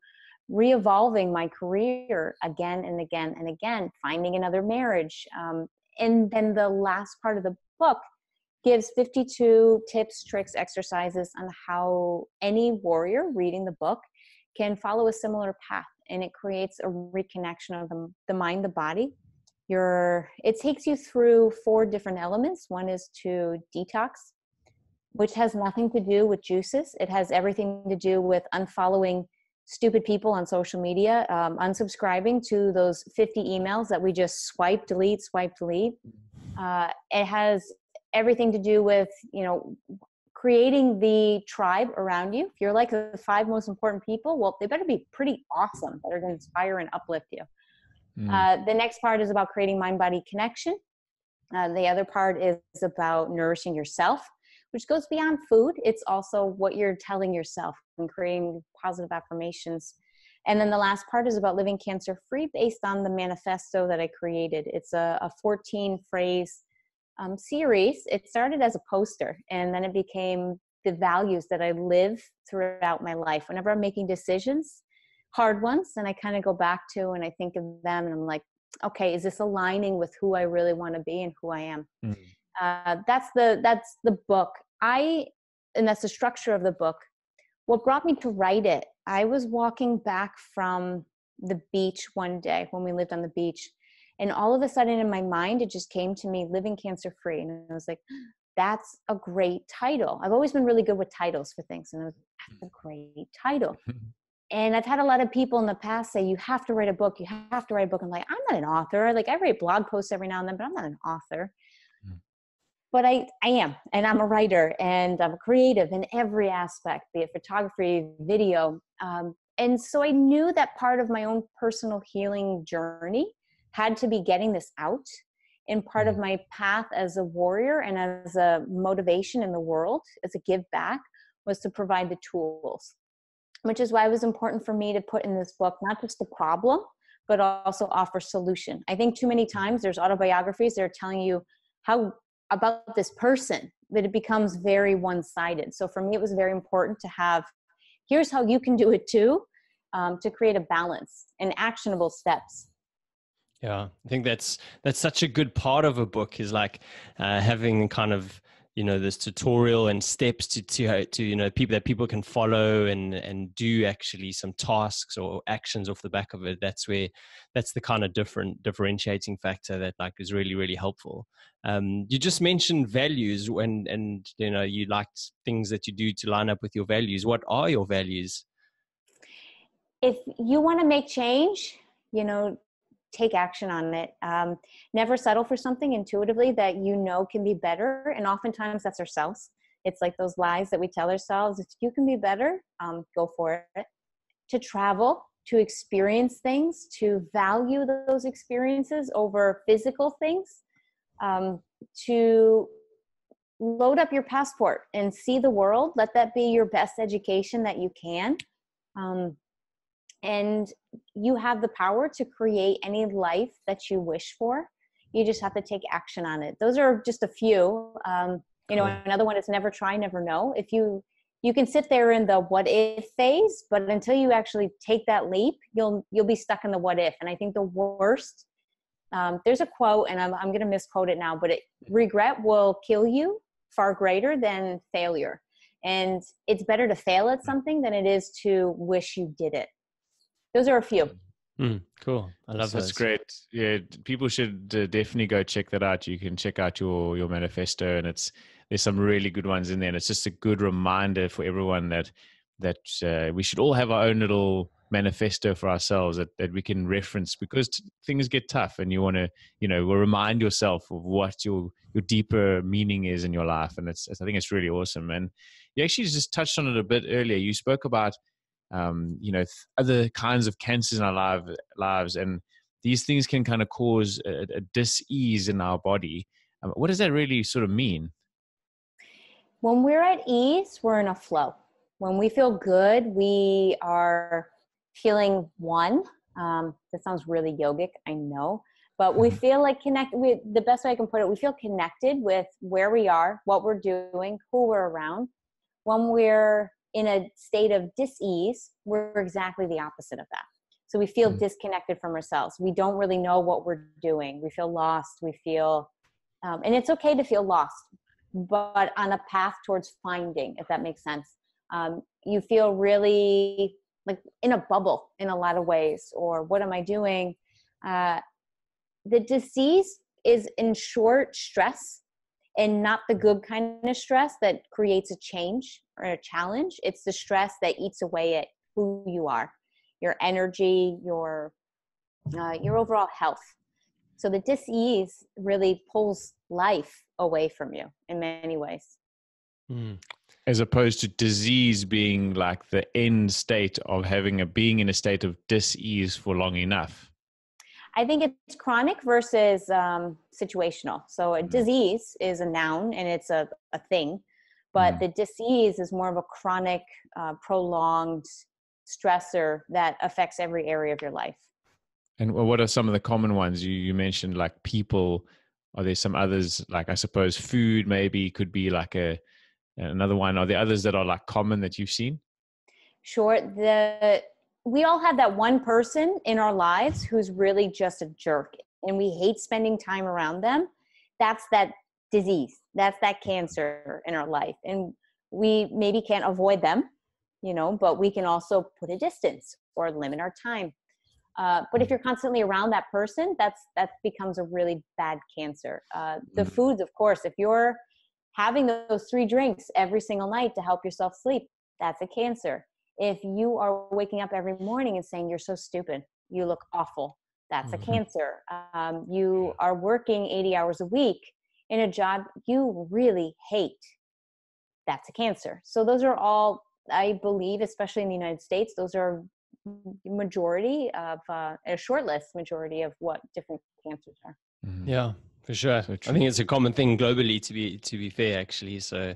re evolving my career again and again and again, finding another marriage. Um, and then the last part of the book gives 52 tips, tricks, exercises on how any warrior reading the book can follow a similar path and it creates a reconnection of the, the mind the body your it takes you through four different elements one is to detox which has nothing to do with juices it has everything to do with unfollowing stupid people on social media um, unsubscribing to those 50 emails that we just swipe delete swipe delete uh, it has everything to do with you know creating the tribe around you. If you're like the five most important people, well, they better be pretty awesome that are going to inspire and uplift you. Mm. Uh, the next part is about creating mind body connection. Uh, the other part is about nourishing yourself, which goes beyond food. It's also what you're telling yourself and creating positive affirmations. And then the last part is about living cancer free based on the manifesto that I created. It's a, a 14 phrase um, series. It started as a poster and then it became the values that I live throughout my life. Whenever I'm making decisions, hard ones, and I kind of go back to and I think of them and I'm like, okay, is this aligning with who I really want to be and who I am? Mm. Uh, that's the that's the book. I and that's the structure of the book. What brought me to write it? I was walking back from the beach one day when we lived on the beach, and all of a sudden in my mind it just came to me, living cancer free, and I was like, that's a great title. I've always been really good with titles for things, and I was that's a great title. and I've had a lot of people in the past say, you have to write a book, you have to write a book. I'm like, I'm not an author. Like I write blog posts every now and then, but I'm not an author. Mm. But I, I am, and I'm a writer and I'm a creative in every aspect, be it photography, video. Um, and so I knew that part of my own personal healing journey had to be getting this out. And part of mm. my path as a warrior and as a motivation in the world, as a give back, was to provide the tools which is why it was important for me to put in this book not just the problem but also offer solution. I think too many times there's autobiographies that are telling you how about this person that it becomes very one-sided. So for me it was very important to have here's how you can do it too um, to create a balance and actionable steps. Yeah i think that's that's such a good part of a book is like uh, having kind of you know this tutorial and steps to to to you know people that people can follow and and do actually some tasks or actions off the back of it that's where that's the kind of different differentiating factor that like is really really helpful. Um, you just mentioned values when and you know you liked things that you do to line up with your values. What are your values? If you want to make change you know take action on it. Um, never settle for something intuitively that you know can be better. And oftentimes that's ourselves. It's like those lies that we tell ourselves if you can be better, um, go for it. To travel, to experience things, to value those experiences over physical things, um, to load up your passport and see the world. Let that be your best education that you can. Um, and you have the power to create any life that you wish for. You just have to take action on it. Those are just a few. Um, you know another one is never try never know. If you you can sit there in the what if phase but until you actually take that leap you'll you'll be stuck in the what if. And i think the worst um, there's a quote and i'm, I'm going to misquote it now but it, regret will kill you far greater than failure. And it's better to fail at something than it is to wish you did it those are a few. Mm, cool. I love That's great. Yeah, people should uh, definitely go check that out. You can check out your your manifesto, and it's there's some really good ones in there. And it's just a good reminder for everyone that that uh, we should all have our own little manifesto for ourselves that, that we can reference because t- things get tough and you want to you know remind yourself of what your your deeper meaning is in your life and it's, it's i think it's really awesome and you actually just touched on it a bit earlier you spoke about um, you know, th- other kinds of cancers in our live, lives. And these things can kind of cause a, a dis-ease in our body. Um, what does that really sort of mean? When we're at ease, we're in a flow. When we feel good, we are feeling one. Um, that sounds really yogic, I know, but we mm-hmm. feel like connect. We, the best way I can put it, we feel connected with where we are, what we're doing, who we're around. When we're in a state of dis-ease we're exactly the opposite of that. So we feel mm-hmm. disconnected from ourselves. We don't really know what we're doing. We feel lost. We feel um, and it's okay to feel lost but on a path towards finding if that makes sense. Um, you feel really like in a bubble in a lot of ways or what am i doing? Uh, the disease is in short stress and not the good kind of stress that creates a change or a challenge. It's the stress that eats away at who you are, your energy, your uh, your overall health. So the dis-ease really pulls life away from you in many ways. Mm. As opposed to disease being like the end state of having a being in a state of dis-ease for long enough. I think it's chronic versus um, situational. So a mm. disease is a noun and it's a, a thing, but mm. the disease is more of a chronic, uh, prolonged stressor that affects every area of your life. And what are some of the common ones you, you mentioned, like people? Are there some others, like I suppose food maybe could be like a another one? Are there others that are like common that you've seen? Sure. The we all have that one person in our lives who's really just a jerk and we hate spending time around them. That's that disease. That's that cancer in our life. And we maybe can't avoid them, you know, but we can also put a distance or limit our time. Uh, but if mm. you're constantly around that person, that's that becomes a really bad cancer. Uh, the mm. foods, of course, if you're having those three drinks every single night to help yourself sleep, that's a cancer if you are waking up every morning and saying you're so stupid you look awful that's a mm-hmm. cancer um, you are working 80 hours a week in a job you really hate that's a cancer so those are all i believe especially in the united states those are majority of uh, a short list majority of what different cancers are mm-hmm. yeah for sure. So I think it's a common thing globally to be to be fair, actually. So,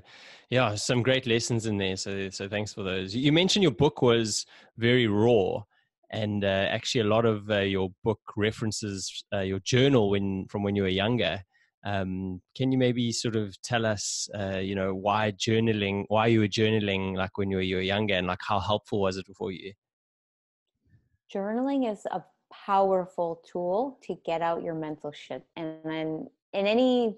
yeah, some great lessons in there. So, so thanks for those. You mentioned your book was very raw, and uh, actually, a lot of uh, your book references uh, your journal when from when you were younger. Um, can you maybe sort of tell us, uh, you know, why journaling, why you were journaling, like when you were, you were younger, and like how helpful was it for you? Journaling is a powerful tool to get out your mental shit and then in any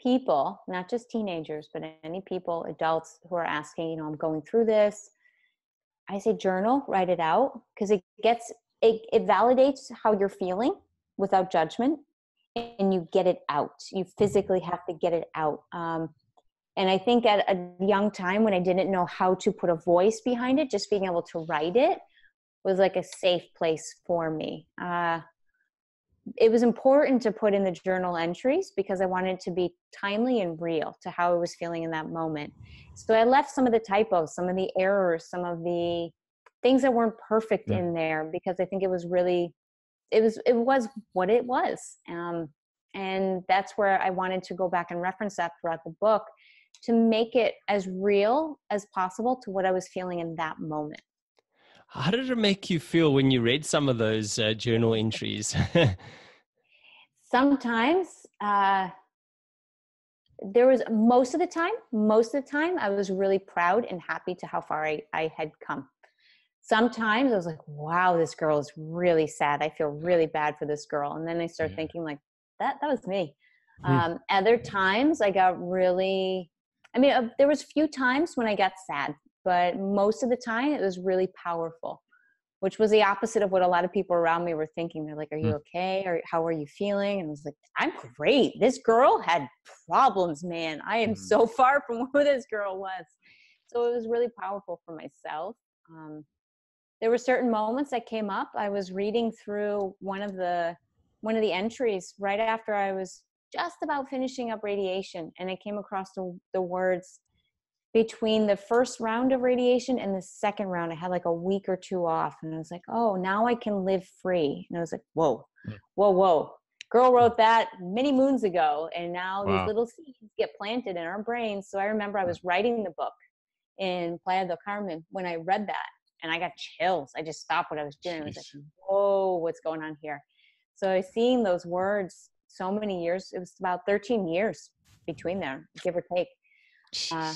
people not just teenagers but any people adults who are asking you know i'm going through this i say journal write it out because it gets it, it validates how you're feeling without judgment and you get it out you physically have to get it out um, and i think at a young time when i didn't know how to put a voice behind it just being able to write it was like a safe place for me. Uh, it was important to put in the journal entries because I wanted to be timely and real to how I was feeling in that moment. So I left some of the typos, some of the errors, some of the things that weren't perfect yeah. in there because I think it was really, it was it was what it was. Um, and that's where I wanted to go back and reference that throughout the book to make it as real as possible to what I was feeling in that moment. How did it make you feel when you read some of those uh, journal entries? Sometimes uh, there was most of the time, most of the time, I was really proud and happy to how far I, I had come. Sometimes I was like, wow, this girl is really sad. I feel really bad for this girl. And then I start yeah. thinking, like, that, that was me. Hmm. Um, other times I got really, I mean, uh, there was a few times when I got sad but most of the time it was really powerful which was the opposite of what a lot of people around me were thinking they're like are you hmm. okay or how are you feeling and i was like i'm great this girl had problems man i am mm. so far from who this girl was so it was really powerful for myself um, there were certain moments that came up i was reading through one of the one of the entries right after i was just about finishing up radiation and i came across the, the words between the first round of radiation and the second round, I had like a week or two off. And I was like, oh, now I can live free. And I was like, whoa, hmm. whoa, whoa. Girl wrote that many moons ago. And now wow. these little seeds get planted in our brains. So I remember I hmm. was writing the book in Playa del Carmen when I read that. And I got chills. I just stopped what I was doing. I was like, whoa, what's going on here? So I seeing those words so many years, it was about 13 years between them, give or take. Uh,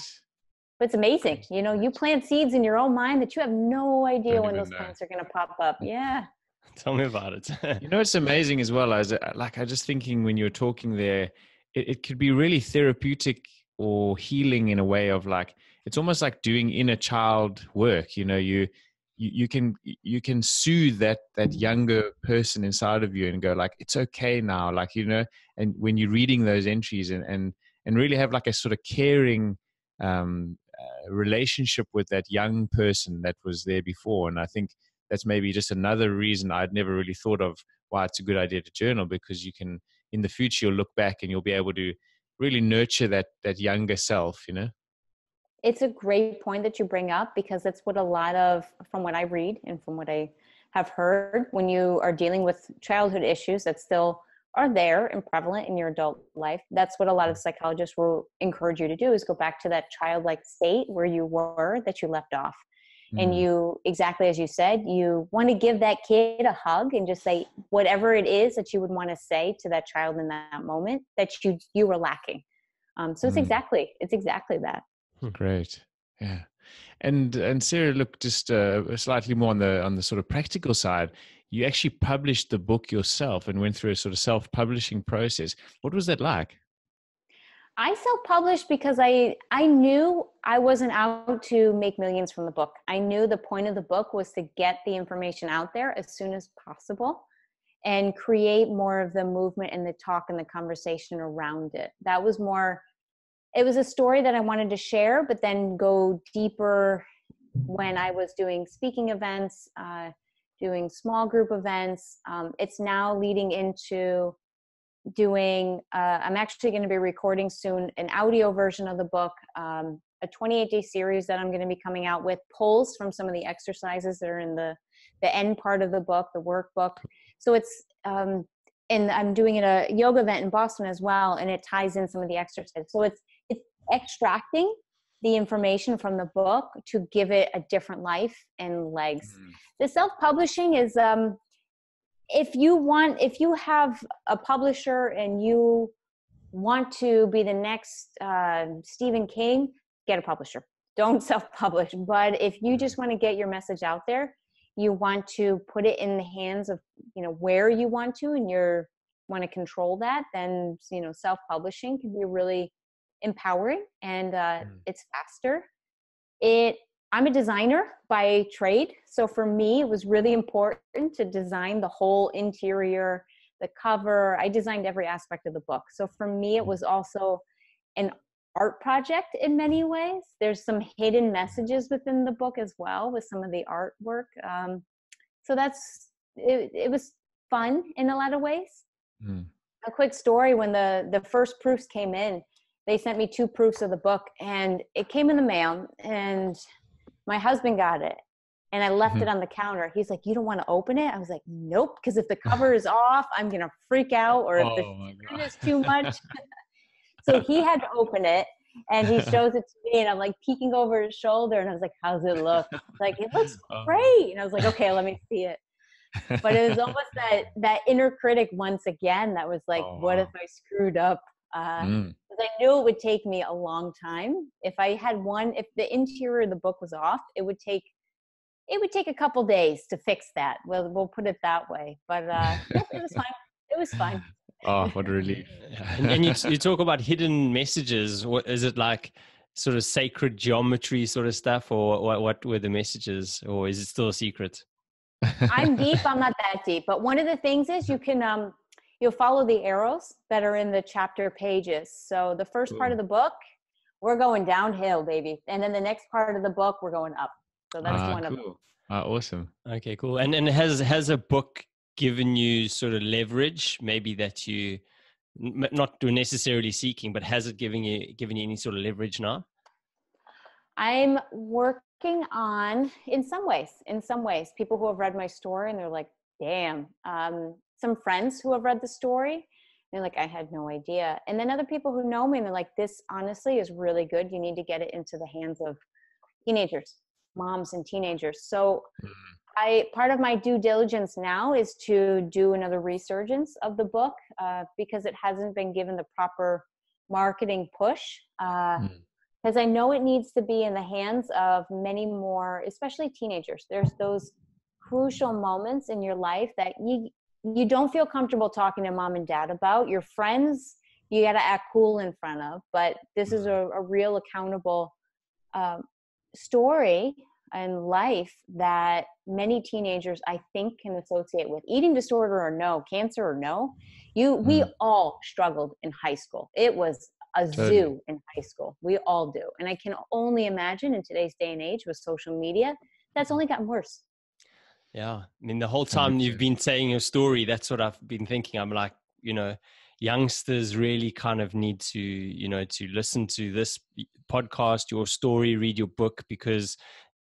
but it's amazing. You know, you plant seeds in your own mind that you have no idea when those know. plants are going to pop up. Yeah. Tell me about it. you know, it's amazing as well. As like, I just thinking when you were talking there, it, it could be really therapeutic or healing in a way of like, it's almost like doing inner child work. You know, you, you, you can you can soothe that that younger person inside of you and go like it's okay now like you know and when you're reading those entries and and and really have like a sort of caring um, relationship with that young person that was there before. And I think that's maybe just another reason I'd never really thought of why it's a good idea to journal because you can, in the future, you'll look back and you'll be able to really nurture that that younger self. You know. It's a great point that you bring up because that's what a lot of, from what I read and from what I have heard when you are dealing with childhood issues that still are there and prevalent in your adult life that's what a lot of psychologists will encourage you to do is go back to that childlike state where you were that you left off mm. and you exactly as you said you want to give that kid a hug and just say whatever it is that you would want to say to that child in that moment that you you were lacking um, so it's mm. exactly it's exactly that great. Yeah. And and sara look just uh, slightly more on the on the sort of practical side you actually published the book yourself and went through a sort of self-publishing process. What was that like? I self-published because I I knew I wasn't out to make millions from the book. I knew the point of the book was to get the information out there as soon as possible and create more of the movement and the talk and the conversation around it. That was more it was a story that I wanted to share, but then go deeper when I was doing speaking events, uh, doing small group events. Um, it's now leading into doing uh, i'm actually going to be recording soon an audio version of the book um, a 28 day series that i'm going to be coming out with pulls from some of the exercises that are in the the end part of the book the workbook so it's um, and i'm doing it a yoga event in boston as well and it ties in some of the exercises so it's it's extracting the information from the book to give it a different life and legs. Mm-hmm. the self-publishing is um if you want if you have a publisher and you want to be the next uh, stephen king get a publisher. Don't self-publish. But if you just want to get your message out there you want to put it in the hands of you know where you want to and you're want to control that then you know self-publishing can be really empowering and uh, mm. it's faster it I'm a designer by trade. So for me, it was really important to design the whole interior, the cover. I designed every aspect of the book. So for me, it mm. was also an art project in many ways. There's some hidden messages within the book as well with some of the artwork. Um, so that's it, it was fun in a lot of ways. Mm. A quick story when the the first proofs came in, they sent me two proofs of the book and it came in the mail and my husband got it and I left mm-hmm. it on the counter. He's like, "You don't want to open it?" I was like, "Nope," because if the cover is off, I'm gonna freak out, or if oh the screen is too much. so he had to open it, and he shows it to me, and I'm like peeking over his shoulder, and I was like, "How's it look?" Like, "It looks oh. great," and I was like, "Okay, let me see it." But it was almost that that inner critic once again that was like, oh, "What if I screwed up?" Uh, mm. I knew it would take me a long time. If I had one, if the interior of the book was off, it would take it would take a couple days to fix that. We'll we'll put it that way. But uh, it was fine. It was fine. Oh, what a relief! and, and you, you talk about hidden messages. What is it like? Sort of sacred geometry sort of stuff, or what, what were the messages, or is it still a secret? I'm deep. I'm not that deep, but one of the things is you can um you'll follow the arrows that are in the chapter pages. So the first part of the book, we're going downhill, baby. And then the next part of the book, we're going up. So that's ah, one cool. of them. Ah, awesome. Okay, cool. And and has has a book given you sort of leverage, maybe that you not do necessarily seeking, but has it given you given you any sort of leverage now? I'm working on, in some ways, in some ways, people who have read my story and they're like, "Damn, um, some friends who have read the story. They're like i had no idea. And then other people who know me and they're like this honestly is really good. You need to get it into the hands of teenagers moms and teenagers. So mm-hmm. i part of my due diligence now is to do another resurgence of the book uh, because it hasn't been given the proper marketing push uh, mm because I know it needs to be in the hands of many more, especially teenagers. There's those crucial moments in your life that you you don't feel comfortable talking to mom and dad about your friends you got to act cool in front of but this is a, a real accountable um, story and life that many teenagers i think can associate with. Eating disorder or no cancer or no you we mm. all struggled in high school. It was a zoo in high school. We all do. And i can only imagine in today's day and age with social media that's only gotten worse yeah. I mean, the whole time you've been saying your story, that's what I've been thinking. I'm like, you know, youngsters really kind of need to, you know, to listen to this podcast, your story, read your book, because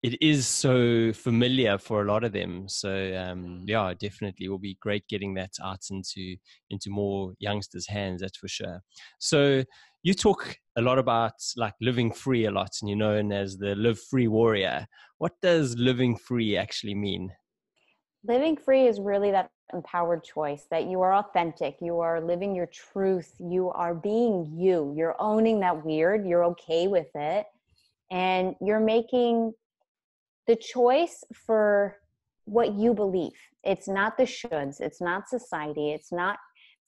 it is so familiar for a lot of them. So um, yeah, definitely will be great getting that out into into more youngsters' hands. That's for sure. So you talk a lot about like living free a lot, and you're known as the live free warrior. What does living free actually mean? Living free is really that empowered choice that you are authentic, you are living your truth, you are being you, you're owning that weird, you're okay with it, and you're making the choice for what you believe. It's not the shoulds, it's not society, it's not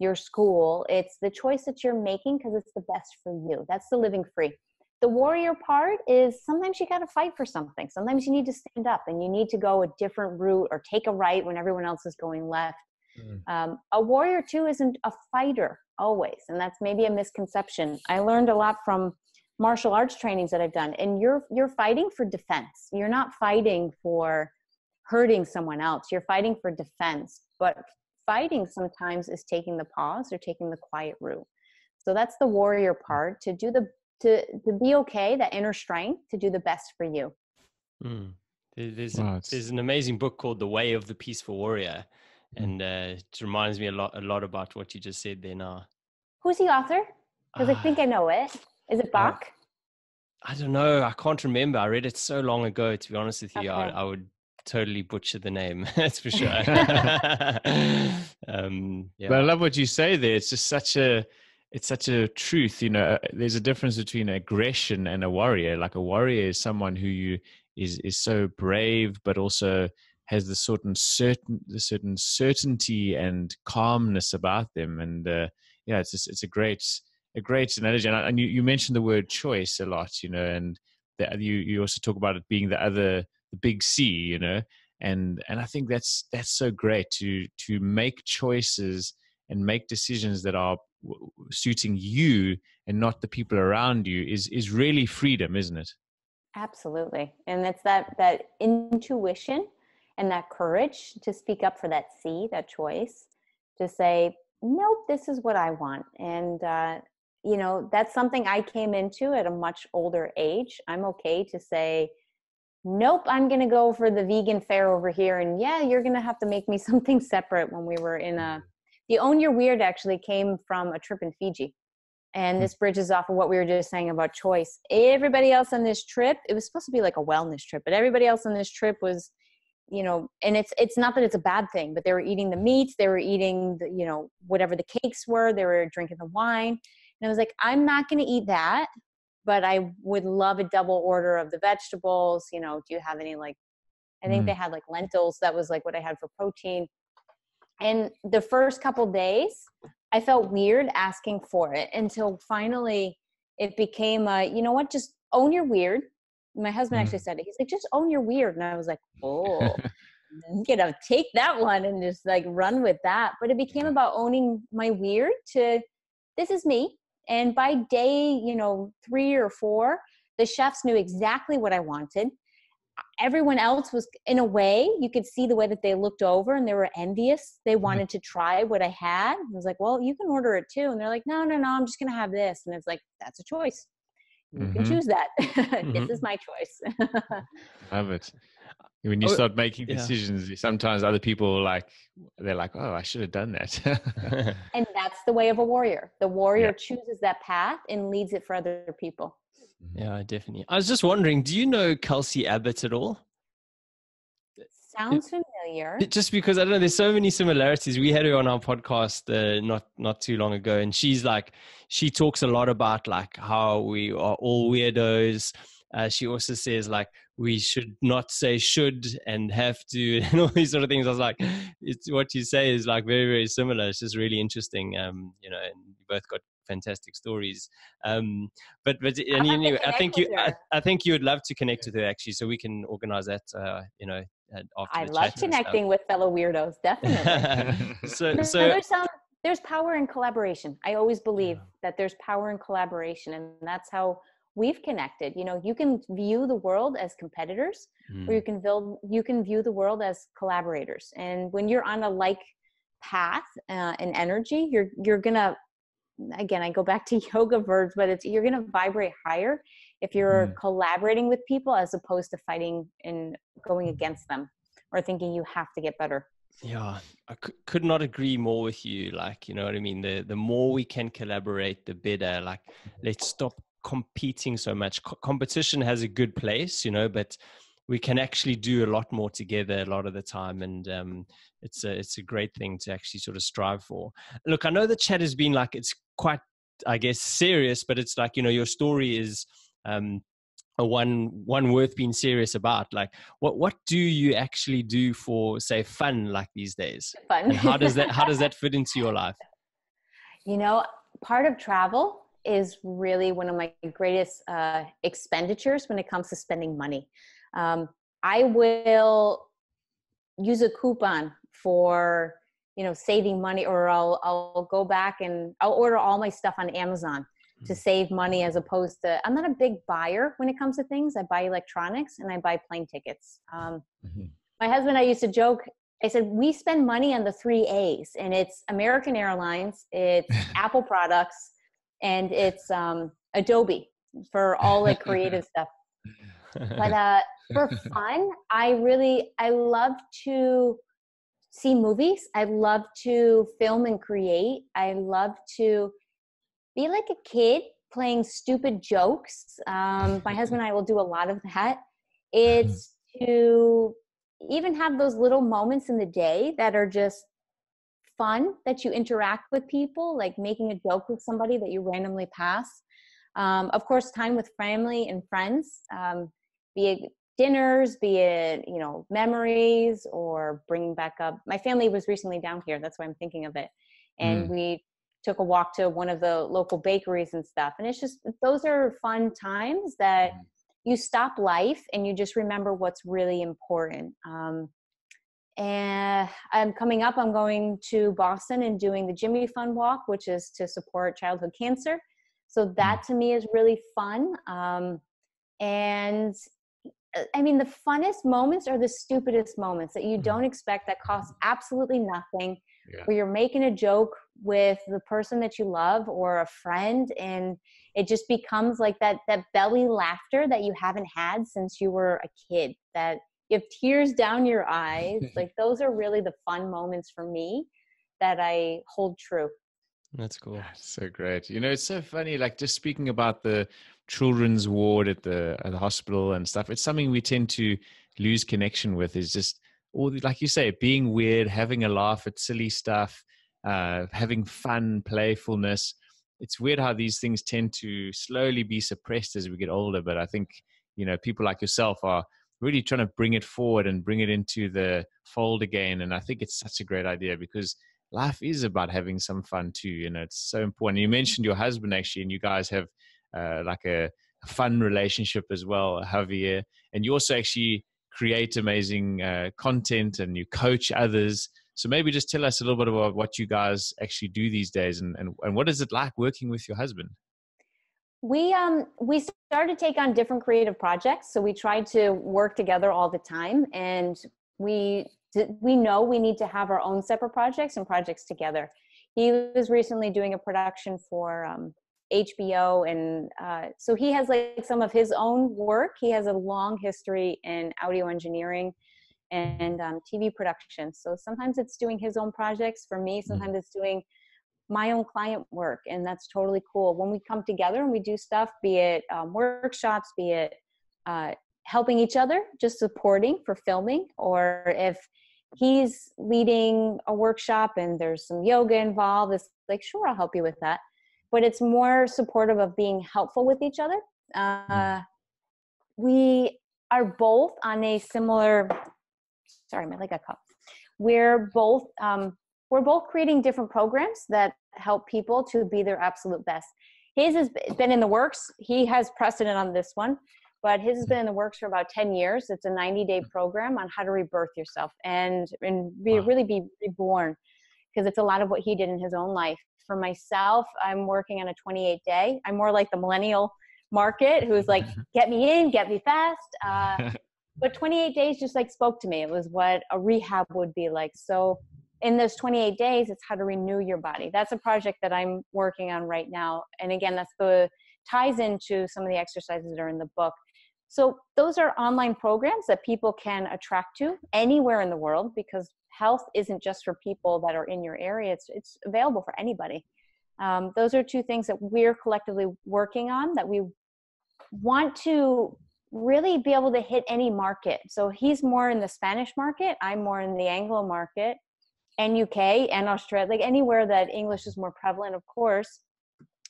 your school, it's the choice that you're making because it's the best for you. That's the living free. The warrior part is sometimes you got to fight for something. Sometimes you need to stand up and you need to go a different route or take a right when everyone else is going left. Mm. Um, a warrior, too, isn't a fighter always. And that's maybe a misconception. I learned a lot from martial arts trainings that I've done and you're you're fighting for defense. You're not fighting for hurting someone else. You're fighting for defense. But fighting sometimes is taking the pause or taking the quiet route. So that's the warrior part to do the to to be okay, that inner strength to do the best for you. Mm. There's wow, there's an amazing book called The Way of the Peaceful Warrior, mm. and uh, it reminds me a lot a lot about what you just said there now. Who's the author? Because uh, I think I know it. Is it Bach? Uh, I don't know. I can't remember. I read it so long ago. To be honest with you, okay. I, I, would totally butcher the name. That's for sure. um, yeah. But I love what you say there. It's just such a it's such a truth. You know, uh, there's a difference between aggression and a warrior. Like a warrior is someone who you is is so brave, but also has the certain certain the certain certainty and calmness about them. And uh, yeah, it's just, it's a great a great analogy. And, you, you mentioned the word choice a lot, you know, and the, you you also talk about it being the other the big C, you know, and and I think that's that's so great to to make choices and make decisions that are suiting you and not the people around you is is really freedom, isn't it? Absolutely, and it's that that intuition and that courage to speak up for that C, that choice, to say nope, this is what I want, and uh, you know that's something i came into at a much older age. I'm okay to say nope i'm going to go for the vegan fare over here. And yeah you're going to have to make me something separate when we were in a the own your weird actually came from a trip in fiji and hmm. this bridges off of what we were just saying about choice everybody else on this trip it was supposed to be like a wellness trip but everybody else on this trip was you know and it's it's not that it's a bad thing but they were eating the meats they were eating the you know whatever the cakes were they were drinking the wine and I was like, I'm not going to eat that, but I would love a double order of the vegetables. You know, do you have any like, I think mm. they had like lentils. That was like what I had for protein. And the first couple days, I felt weird asking for it until finally it became a, you know what, just own your weird. My husband mm. actually said it. He's like, just own your weird. And I was like, oh, you know, take that one and just like run with that. But it became about owning my weird to, this is me and by day, you know, three or four, the chefs knew exactly what I wanted. Everyone else was, in a way, you could see the way that they looked over and they were envious. They mm-hmm. wanted to try what I had. I was like, well, you can order it too. And they're like, no, no, no, I'm just going to have this. And it's like, that's a choice. You mm-hmm. can choose that. mm-hmm. This is my choice. Love it when you oh, start making decisions yeah. sometimes other people like they're like oh i should have done that and that's the way of a warrior the warrior yeah. chooses that path and leads it for other people. Yeah definitely i was just wondering do you know kelsey abbott at all sounds familiar just because i don't know there's so many similarities we had her on our podcast uh, not not too long ago and she's like she talks a lot about like how we are all weirdos uh, she also says like we should not say should and have to and all these sort of things. I was like, it's what you say is like very very similar. It's just really interesting. Um, you know, and you both got fantastic stories. Um, but but and you I think you I, I, think you would love to connect with her actually, so we can organize that. Uh, you know, I love connecting with fellow weirdos, definitely. so so there's some there's power in collaboration. I always believe yeah. that there's power in collaboration, and that's how we've connected you know you can view the world as competitors mm. or you can build you can view the world as collaborators and when you're on a like path uh, and energy you're you're gonna again i go back to yoga verbs but it's you're gonna vibrate higher if you're mm. collaborating with people as opposed to fighting and going against them or thinking you have to get better. Yeah I c- could not agree more with you like you know what i mean? The the more we can collaborate the better like let's stop competing so much. Co- competition has a good place you know but we can actually do a lot more together a lot of the time and um, it's a it's a great thing to actually sort of strive for. Look i know the chat has been like it's quite i guess serious but it's like you know your story is um, a one one worth being serious about. Like what what do you actually do for say fun like these days? Fun. And how does that how does that fit into your life? You know part of travel is really one of my greatest uh, expenditures when it comes to spending money. Um, i will use a coupon for you know saving money or i'll i'll go back and i'll order all my stuff on amazon to save money as opposed to i'm not a big buyer when it comes to things. I buy electronics and i buy plane tickets. Um, mm-hmm. my husband i used to joke i said we spend money on the three a's and it's american airlines it's apple products and it's um, adobe for all the creative stuff. But uh, for fun i really i love to see movies i love to film and create i love to be like a kid playing stupid jokes. Um, my husband and I will do a lot of that. It's to even have those little moments in the day that are just fun that you interact with people, like making a joke with somebody that you randomly pass. Um, of course, time with family and friends, um, be it dinners, be it you know memories, or bringing back up. My family was recently down here. That's why I'm thinking of it, and mm. we took a walk to one of the local bakeries and stuff. And it's just, those are fun times that mm-hmm. you stop life and you just remember what's really important. Um, and I'm coming up, I'm going to Boston and doing the Jimmy Fund Walk, which is to support childhood cancer. So that to me is really fun. Um, and I mean, the funnest moments are the stupidest moments that you mm-hmm. don't expect that cost absolutely nothing yeah. where you're making a joke with the person that you love or a friend and it just becomes like that that belly laughter that you haven't had since you were a kid that you have tears down your eyes like those are really the fun moments for me that i hold true that's cool so great you know it's so funny like just speaking about the children's ward at the at the hospital and stuff it's something we tend to lose connection with is just all the, like you say, being weird, having a laugh at silly stuff, uh, having fun, playfulness. It's weird how these things tend to slowly be suppressed as we get older. But I think you know people like yourself are really trying to bring it forward and bring it into the fold again. And I think it's such a great idea because life is about having some fun too. You know, it's so important. You mentioned your husband actually, and you guys have uh, like a, fun relationship as well, Javier. And you also actually create amazing uh, content and you coach others. So maybe just tell us a little bit about what you guys actually do these days and, and, and what is it like working with your husband? We um we started to take on different creative projects, so we tried to work together all the time, and we we know we need to have our own separate projects and projects together. He was recently doing a production for um, HBO, and uh, so he has like some of his own work. He has a long history in audio engineering and um, TV production. So sometimes it's doing his own projects for me. Mm-hmm. Sometimes it's doing my own client work, and that's totally cool. When we come together and we do stuff, be it um, workshops, be it uh, helping each other, just supporting for filming, or if he's leading a workshop and there's some yoga involved, it's like, sure, I'll help you with that but it's more supportive of being helpful with each other. Hmm. Uh, we are both on a similar. Sorry, my leg got caught. We're both um, we're both creating different programs that help people to be their absolute best. His has been in the works. He has precedent on this one, but his has been in the works for about 10 years. It's a 90 day program on how to rebirth yourself and, and be, wow. really be reborn because it's a lot of what he did in his own life for myself, I'm working on a 28 day. I'm more like the millennial market who's like, get me in, get me fast. Uh, but 28 days just like spoke to me. It was what a rehab would be like. So in those 28 days, it's how to renew your body. That's a project that I'm working on right now. And again, that's the ties into some of the exercises that are in the book. So those are online programs that people can attract to anywhere in the world because health isn't just for people that are in your area. It's it's available for anybody. Um, those are two things that we're collectively working on that we want to really be able to hit any market. So he's more in the Spanish market, I'm more in the Anglo market, and UK and Australia, like anywhere that English is more prevalent, of course.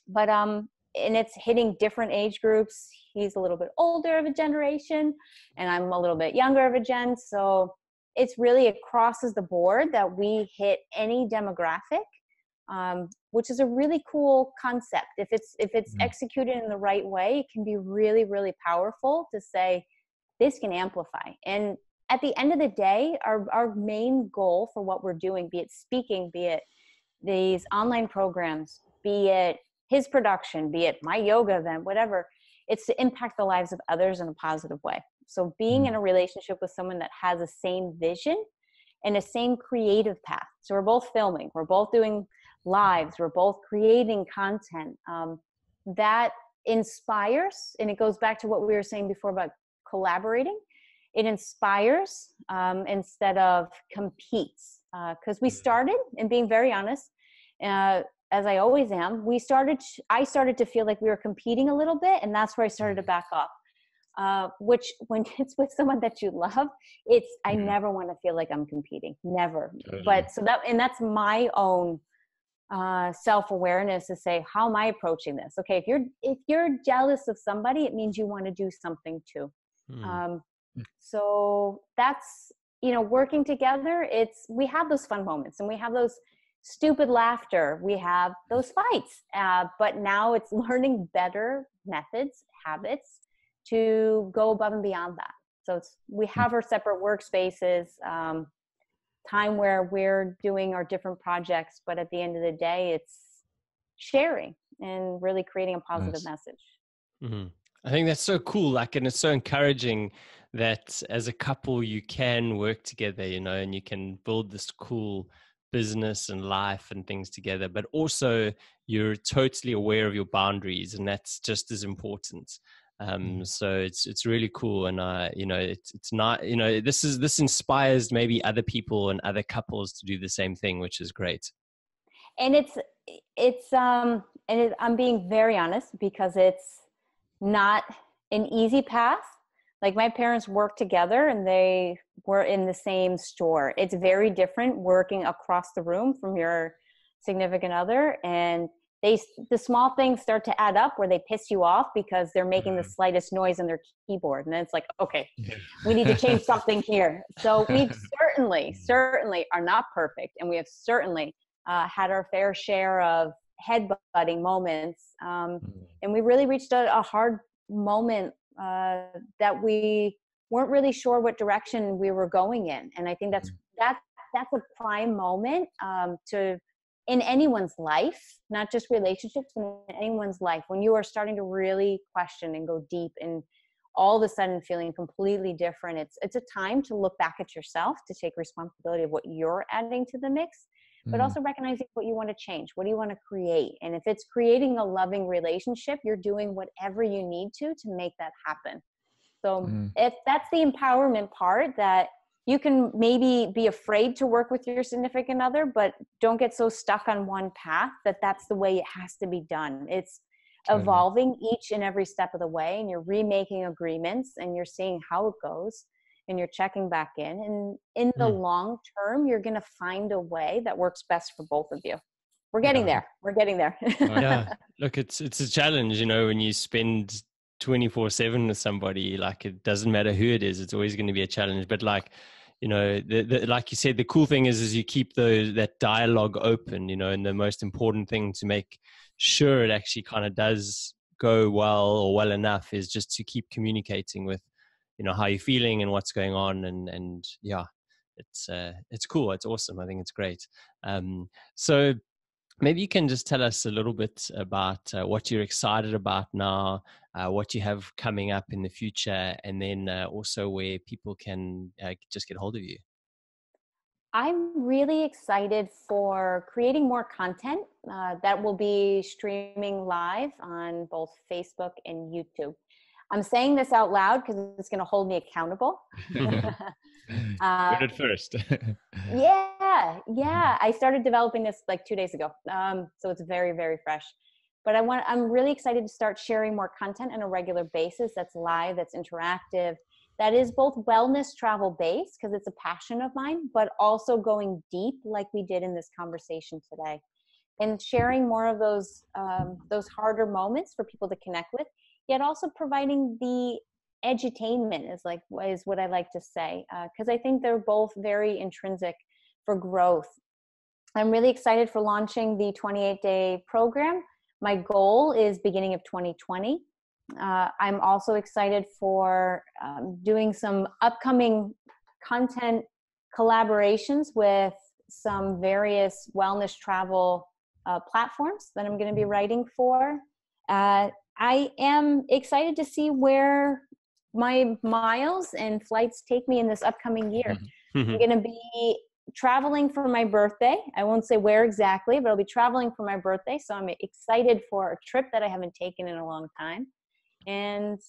But um, and it's hitting different age groups. He's a little bit older of a generation, and I'm a little bit younger of a gen. So it's really it crosses the board that we hit any demographic um, which is a really cool concept. If it's if it's mm-hmm. executed in the right way, it can be really really powerful to say this can amplify. And at the end of the day, our our main goal for what we're doing, be it speaking, be it these online programs, be it his production, be it my yoga event, whatever, it's to impact the lives of others in a positive way. So being in a relationship with someone that has the same vision and a same creative path. So we're both filming, we're both doing lives we're both creating content um, that inspires and it goes back to what we were saying before about collaborating it inspires um, instead of competes because uh, we mm-hmm. started and being very honest uh, as i always am we started i started to feel like we were competing a little bit and that's where i started to mm-hmm. back off uh, which when it's with someone that you love it's i mm-hmm. never want to feel like i'm competing never totally. but so that and that's my own uh, self-awareness to say how am i approaching this okay if you're if you're jealous of somebody it means you want to do something too hmm. um, hmm. so that's you know working together it's we have those fun moments and we have those stupid laughter we have those fights uh, but now it's learning better methods habits to go above and beyond that so it's we hmm. have our separate workspaces um, time where we're doing our different projects but at the end of the day it's sharing and really creating a positive nice. message mm-hmm. i think that's so cool like and it's so encouraging that as a couple you can work together you know and you can build this cool business and life and things together but also you're totally aware of your boundaries and that's just as important. Um, mm. so it's it's really cool and uh, you know it's it's not you know this is this inspires maybe other people and other couples to do the same thing which is great. And it's it's um and it, i'm being very honest because it's not an easy path. Like my parents worked together and they were in the same store it's very different working across the room from your significant other and they the small things start to add up where they piss you off because they're making the mm-hmm. slightest noise on their keyboard and then it's like okay we need to change something here so we certainly certainly are not perfect and we have certainly uh, had our fair share of headbutting moments um, mm. and we really reached a, a hard moment uh, that we weren't really sure what direction we were going in and i think that's mm. that that's a prime moment um, to in anyone's life, not just relationships, in anyone's life, when you are starting to really question and go deep and all of a sudden feeling completely different, it's it's a time to look back at yourself, to take responsibility of what you're adding to the mix, but mm. also recognizing what you want to change, what do you want to create. And if it's creating a loving relationship, you're doing whatever you need to to make that happen. So mm. if that's the empowerment part that you can maybe be afraid to work with your significant other but don't get so stuck on one path that that's the way it has to be done. It's evolving each and every step of the way and you're remaking agreements and you're seeing how it goes and you're checking back in. And in the mm. long term you're going to find a way that works best for both of you. We're getting yeah. there. We're getting there. Yeah. Look it's it's a challenge you know when you spend 24 7 with somebody like it doesn't matter who it is it's always going to be a challenge. But like you know the, the, like you said the cool thing is is you keep those that dialogue open you know and the most important thing to make sure it actually kind of does go well or well enough is just to keep communicating with you know how you're feeling and what's going on and and yeah it's uh, it's cool it's awesome i think it's great. Um, so maybe you can just tell us a little bit about uh, what you're excited about now, uh, what you have coming up in the future, and then uh, also where people can uh, just get hold of you. I'm really excited for creating more content uh, that will be streaming live on both Facebook and YouTube. I'm saying this out loud because it's going to hold me accountable. uh, Good at first. yeah, yeah. I started developing this like two days ago, um, so it's very, very fresh. But I want. I'm really excited to start sharing more content on a regular basis. That's live. That's interactive. That is both wellness travel based because it's a passion of mine, but also going deep like we did in this conversation today, and sharing more of those um, those harder moments for people to connect with yet also providing the edutainment is like is what I like to say because uh, I think they're both very intrinsic for growth. I'm really excited for launching the 28 day program. My goal is beginning of 2020. Uh, I'm also excited for um, doing some upcoming content collaborations with some various wellness travel uh, platforms that I'm going to be writing for. Uh, I am excited to see where my miles and flights take me in this upcoming year. Mm-hmm. I'm going to be traveling for my birthday. I won't say where exactly, but I'll be traveling for my birthday. So I'm excited for a trip that I haven't taken in a long time and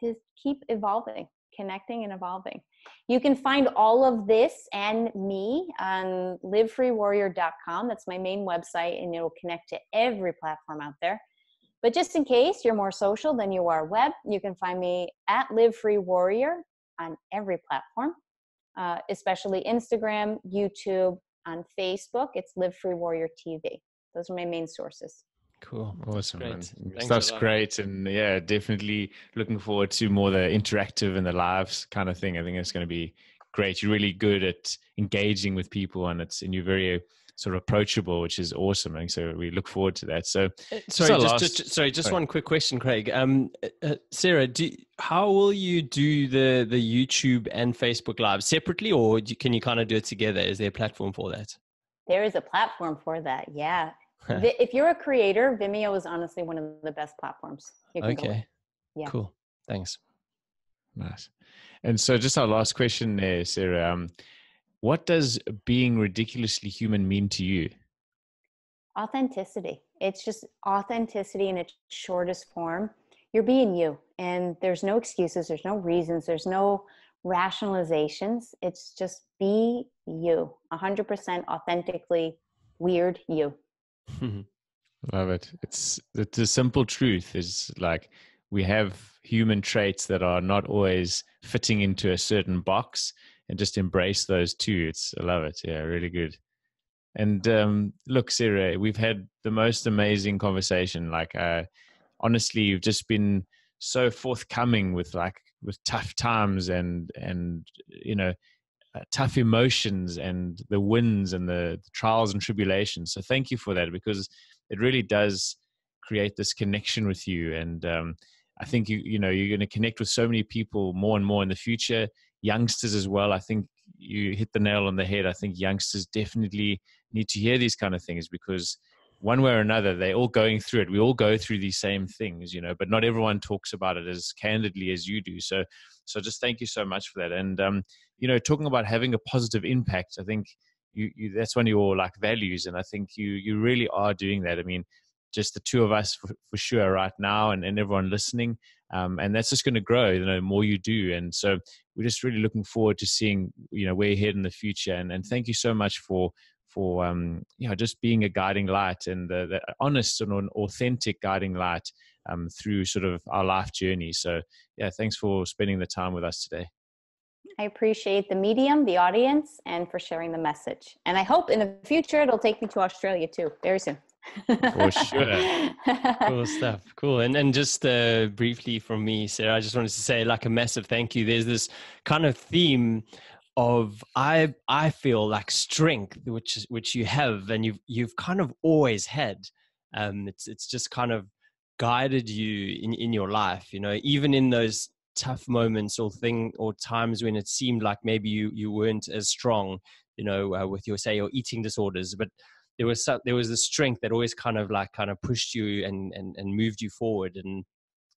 to keep evolving, connecting and evolving. You can find all of this and me on livefreewarrior.com. That's my main website, and it'll connect to every platform out there. But just in case you're more social than you are web, you can find me at Live Free Warrior on every platform, uh, especially Instagram, YouTube, on Facebook. It's Live Free Warrior TV. Those are my main sources. Cool. Awesome. Great. That's great. And yeah, definitely looking forward to more the interactive and the lives kind of thing. I think it's going to be great. You're really good at engaging with people and it's, and you're very sort of approachable, which is awesome. And so we look forward to that. So, uh, sorry, just, last, just, sorry, just sorry. one quick question, Craig. Um, uh, Sara, do, how will you do the the YouTube and Facebook Live separately, or can you kind of do it together? Is there a platform for that? There is a platform for that. Yeah. if you're a creator, Vimeo is honestly one of the best platforms. okay. Yeah. Cool. Thanks. Nice. And so, just our last question there, Sara. Um, what does being ridiculously human mean to you? Authenticity. It's just authenticity in its shortest form. You're being you, and there's no excuses, there's no reasons, there's no rationalizations. It's just be you, 100% authentically weird you. Love it. It's the simple truth is like we have human traits that are not always fitting into a certain box and just embrace those too. It's I love it. Yeah, really good. And um, look, Sara, we've had the most amazing conversation. Like, uh, honestly, you've just been so forthcoming with like with tough times and and you know uh, tough emotions and the wins and the, the trials and tribulations. So thank you for that because it really does create this connection with you and um, I think you you know you're going to connect with so many people more and more in the future youngsters as well. I think you hit the nail on the head. I think youngsters definitely need to hear these kind of things because one way or another, they're all going through it. We all go through these same things, you know, but not everyone talks about it as candidly as you do. So, so just thank you so much for that. And, um, you know, talking about having a positive impact, I think you, you, that's one of your like values. And I think you, you really are doing that. I mean, just the two of us for, for sure right now and, and everyone listening. Um, and that's just going to grow, you know, more you do. And so we're just really looking forward to seeing, you know, where you're heading in the future. And, and thank you so much for, for, um, you know, just being a guiding light and the, the honest and an authentic guiding light um, through sort of our life journey. So yeah, thanks for spending the time with us today. I appreciate the medium, the audience, and for sharing the message. And I hope in the future it'll take me to Australia too, very soon. For sure. cool stuff. Cool. And and just uh, briefly from me, Sara, I just wanted to say like a massive thank you. There's this kind of theme of I I feel like strength, which which you have and you've you've kind of always had. Um, it's it's just kind of guided you in in your life. You know, even in those tough moments or thing or times when it seemed like maybe you you weren't as strong. You know, uh, with your say your eating disorders, but there was some, there was a strength that always kind of like kind of pushed you and and and moved you forward and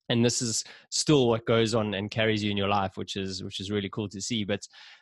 and this is still what goes on and carries you in your life which is which is really cool to see but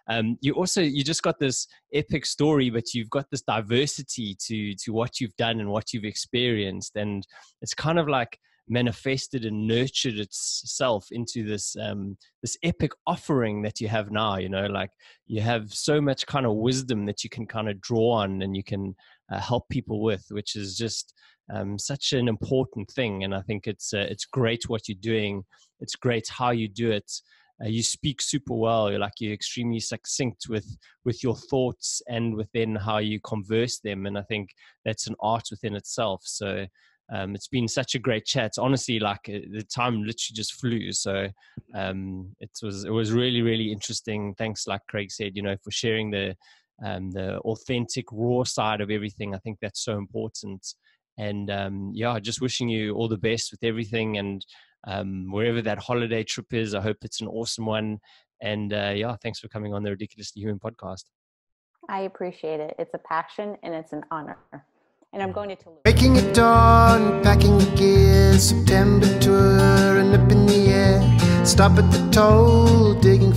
um, you also you just got this epic story but you've got this diversity to to what you've done and what you've experienced and it's kind of like manifested and nurtured itself into this um, this epic offering that you have now you know like you have so much kind of wisdom that you can kind of draw on and you can uh, help people with which is just um, such an important thing. And i think it's uh, it's great what you're doing. It's great how you do it. Uh, you speak super well. You're like you're extremely succinct with with your thoughts and within how you converse them. And i think that's an art within itself. So um, it's been such a great chat. Honestly, like uh, the time literally just flew. So um, it was it was really really interesting. Thanks, like Craig said, you know, for sharing the um, the authentic raw side of everything. I think that's so important. And um, yeah, just wishing you all the best with everything and um, wherever that holiday trip is. I hope it's an awesome one. And uh, yeah, thanks for coming on the Ridiculously Human podcast. I appreciate it. It's a passion and it's an honor and I'm going to Toulouse. Breaking it dawn, packing the gears, September tour, and up in the air. Stop at the toll, digging.